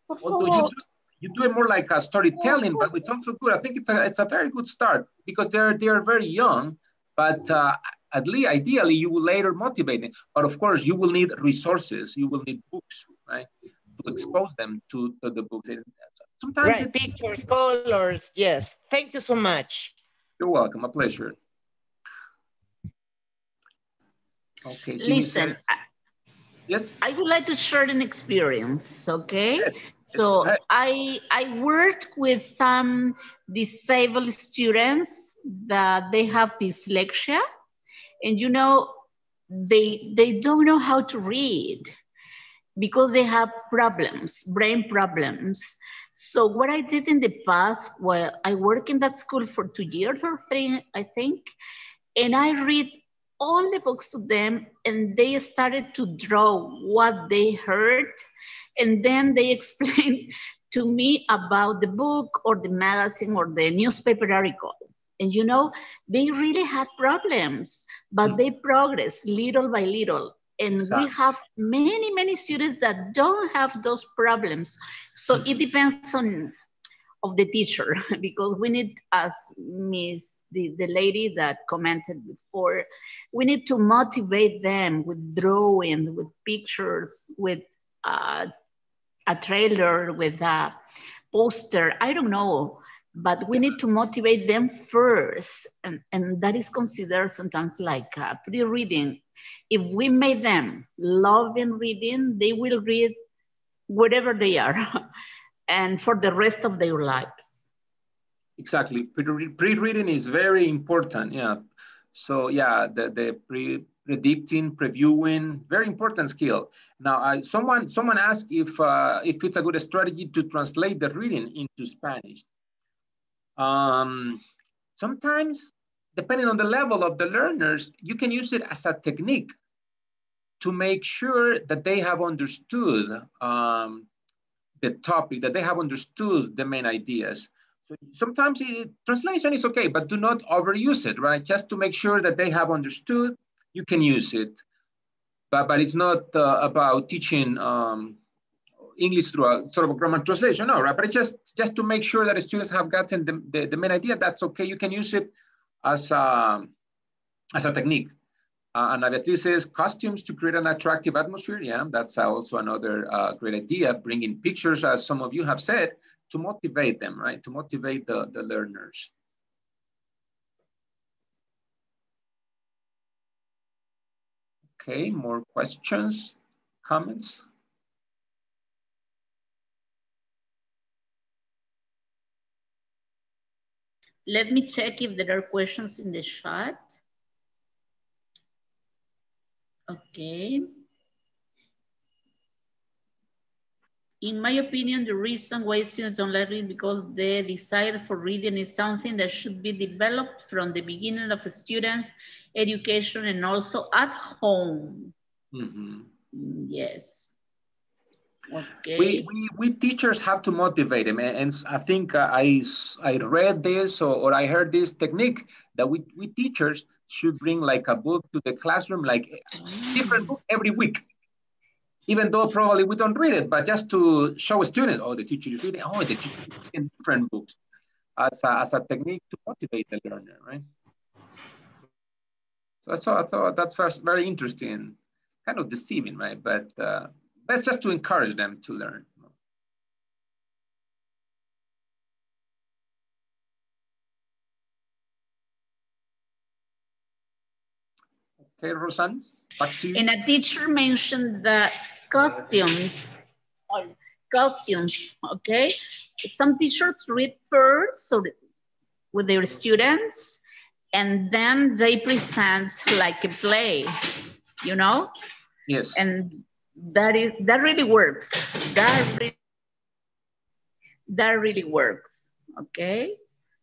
Although you do, you do it more like a storytelling, but with Tom So Good, I think it's a it's a very good start because they're they're very young, but uh, at least ideally you will later motivate them. But of course, you will need resources. You will need books, right, to expose them to, to the books. Sometimes right, pictures, colors. Yes. Thank you so much. You're welcome. A pleasure. Okay. Listen. Yes. I would like to share an experience. Okay. Yes. So I I worked with some disabled students that they have dyslexia and you know they they don't know how to read because they have problems brain problems. So what i did in the past well i worked in that school for two years or three i think and i read all the books to them and they started to draw what they heard and then they *laughs* explained to me about the book or the magazine or the newspaper article and you know, they really had problems, but mm. they progress little by little. And exactly. we have many, many students that don't have those problems. So mm. it depends on of the teacher *laughs* because we need, as Miss the, the lady that commented before, we need to motivate them with drawing, with pictures, with uh, a trailer, with a poster. I don't know but we need to motivate them first. And, and that is considered sometimes like pre-reading. If we make them love in reading, they will read whatever they are *laughs* and for the rest of their lives. Exactly. Pre-reading is very important. Yeah. So yeah, the, the pre predicting, previewing, very important skill. Now, uh, someone someone asked if uh, if it's a good strategy to translate the reading into Spanish. Um, sometimes, depending on the level of the learners, you can use it as a technique to make sure that they have understood um, the topic, that they have understood the main ideas. So sometimes it, translation is okay, but do not overuse it, right? Just to make sure that they have understood, you can use it. But, but it's not uh, about teaching um, English through a sort of a grammar translation, no, right? But it's just, just to make sure that the students have gotten the, the, the main idea, that's okay. You can use it as a, as a technique. Uh, and Beatriz says costumes to create an attractive atmosphere. Yeah, that's also another uh, great idea. Bringing pictures, as some of you have said, to motivate them, right? To motivate the, the learners. Okay, more questions, comments? Let me check if there are questions in the chat. Okay. In my opinion, the reason why students don't like reading because the desire for reading is something that should be developed from the beginning of a student's education and also at home. Mm -hmm. Yes. Okay. We, we, we teachers have to motivate them. And, I think uh, I, I read this or, or I heard this technique that we, we teachers should bring like a book to the classroom, like different book every week. Even though probably we don't read it, but just to show students, oh, the teacher is reading, oh, the teacher is reading different books as a, as a technique to motivate the learner, right? So I thought, I thought that was very interesting, kind of deceiving, right? But uh, that's just to encourage them to learn. Okay, Roseanne, back to you. And a teacher mentioned that costumes, costumes, okay? Some teachers read first so with their students, and then they present like a play, you know? Yes. And that is that really works. That really that really works, okay?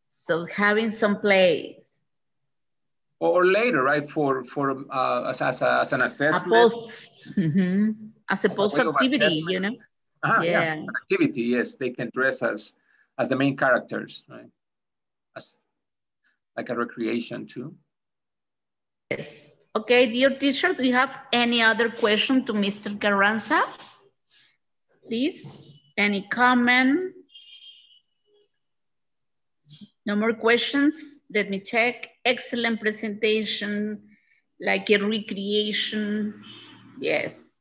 So having some plays. Or later, right? For for uh, as, as, as an A assessment. post, mhm, as a As a post activity, you know? Uh-huh, yeah. Yeah. an activity. Yes, they can dress as as the main characters, right? As like a recreation too. Yes. Okay, dear teacher, do you have any other question to Mr. Carranza? Please, any comment? No more questions? Let me check. Excellent presentation, like a recreation. Yes,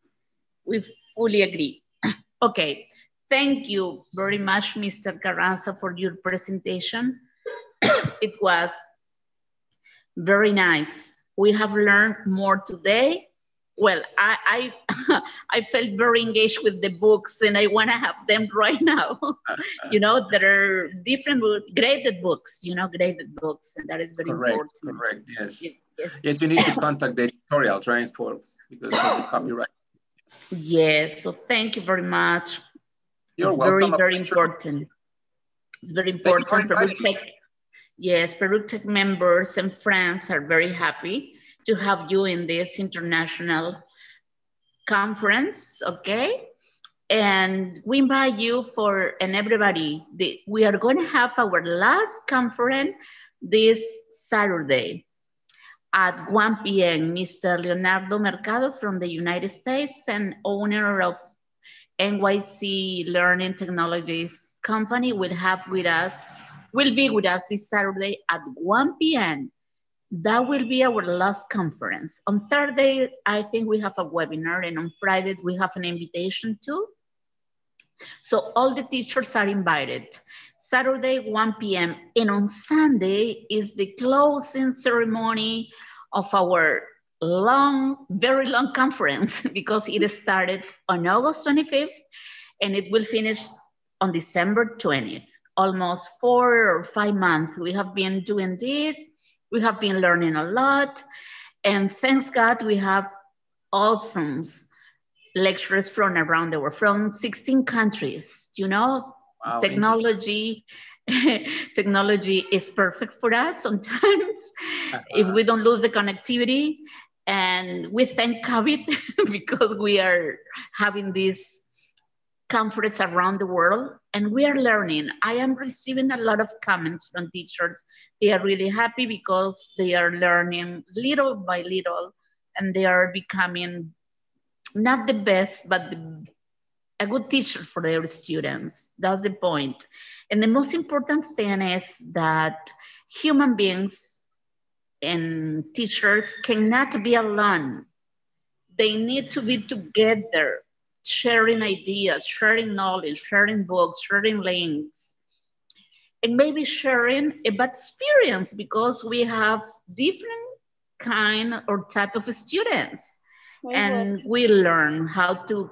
we fully agree. *clears throat* Okay, thank you very much, Mr. Carranza, for your presentation. *clears throat* it was very nice. We have learned more today. Well, I, I, *laughs* I felt very engaged with the books and I want to have them *laughs* right now. *laughs* you know, there are different graded books, you know, graded books, and that is very Correct, important. correct. Yes. Yes. Yes, you need to contact the editorial, right? For because of the copyright. Yes, so thank you very much. You're it's welcome. very, very important. It's very Thank you for important. Peru inviting me. Yes, Peru TEC members and friends are very happy to have you in this international conference, okay? And we invite you for, and everybody, the, we are going to have our last conference this Saturday at 1 p.m. Mr. Leonardo Mercado from the United States and owner of NYC Learning Technologies Company will have with us, will be with us this Saturday at 1 p.m. That will be our last conference. On Thursday, I think we have a webinar and on Friday we have an invitation too. So all the teachers are invited. Saturday, 1 p.m. And on Sunday is the closing ceremony of our long, very long conference *laughs* because it started on August 25th and it will finish on December 20th. Almost four or five months. We have been doing this. We have been learning a lot. And thanks God, we have awesome lecturers from around the world, from 16 countries, you know, Wow, technology *laughs* technology is perfect for us sometimes uh-huh. if we don't lose the connectivity and we thank covid *laughs* because we are having this conference around the world and we are learning i am receiving a lot of comments from teachers they are really happy because they are learning little by little and they are becoming not the best but the a good teacher for their students. That's the point. And the most important thing is that human beings and teachers cannot be alone. They need to be together, sharing ideas, sharing knowledge, sharing books, sharing links, and maybe sharing a bad experience because we have different kind or type of students. And we learn how to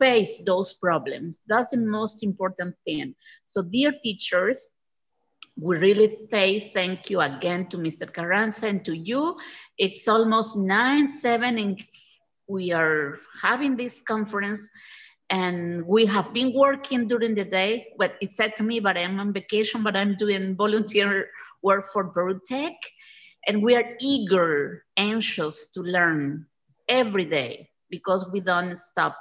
face those problems. That's the most important thing. So dear teachers, we really say thank you again to Mr. Carranza and to you. It's almost nine, seven, and we are having this conference and we have been working during the day, but it said to me, but I'm on vacation, but I'm doing volunteer work for Peru TEC. And we are eager, anxious to learn every day because we don't stop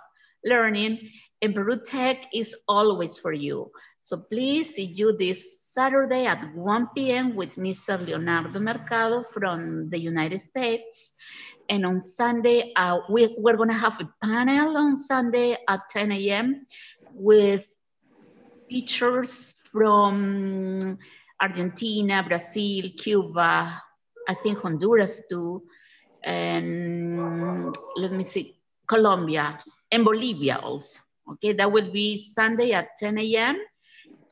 learning and Peru TEC is always for you. So please see you this Saturday at 1 p.m. with Mr. Leonardo Mercado from the United States. And on Sunday, uh, we, we're gonna have a panel on Sunday at 10 a.m. with teachers from Argentina, Brazil, Cuba, I think Honduras too, and let me see, Colombia, and Bolivia also. Okay, that will be Sunday at 10 a.m.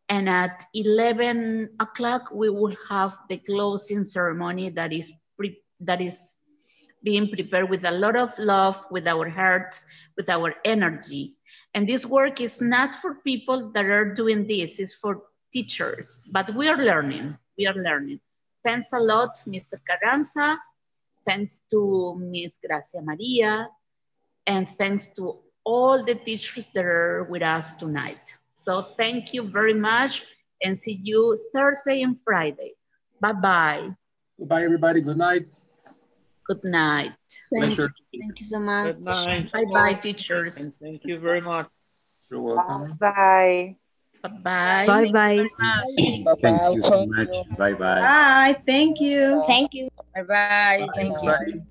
And at 11 o'clock, we will have the closing ceremony that is, pre that is being prepared with a lot of love, with our hearts, with our energy. And this work is not for people that are doing this, it's for teachers, but we are learning, we are learning. Thanks a lot, Mr. Carranza. Thanks to Ms. Gracia Maria. And thanks to all the teachers that are with us tonight. So thank you very much and see you Thursday and Friday. Bye-bye. Goodbye, everybody. Good night. Good night. Pleasure. Thank you so much. Good night. Bye-bye, teachers. And thank you very much. You're welcome. Bye. Bye-bye. Bye-bye. Thank you so much. Bye-bye. Bye. Thank you. Thank you. Bye-bye. Thank you.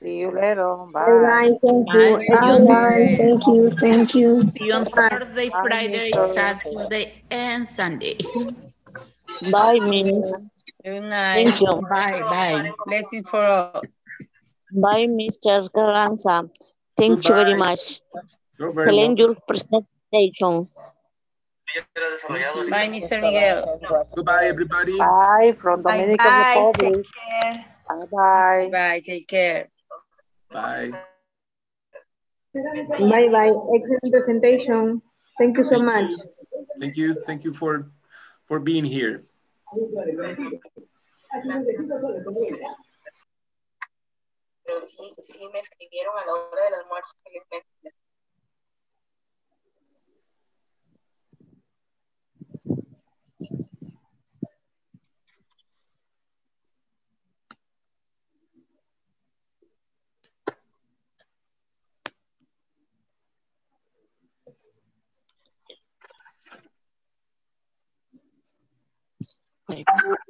Everybody. See you later. Bye Bye. bye. Thank Bye. you. Bye. Thank you. Thank you. See you on Thursday, Bye, Friday, Mr. Saturday, and Sunday. Bye, Miss. Good night. Thank you. Bye, bye. Blessing for all. Bye, Mr. Carranza. Thank you very much. You're very your presentation. Bye, Mr. Miguel. Goodbye, everybody. Bye from Dominican Bye-bye. Take Republic. care. Bye bye. Bye, take care. Bye. Bye bye. Excellent presentation. Thank you so Thank much. you. Thank you. Thank you for for being here. Pero sí, sí me escribieron a la hora del almuerzo que Nathan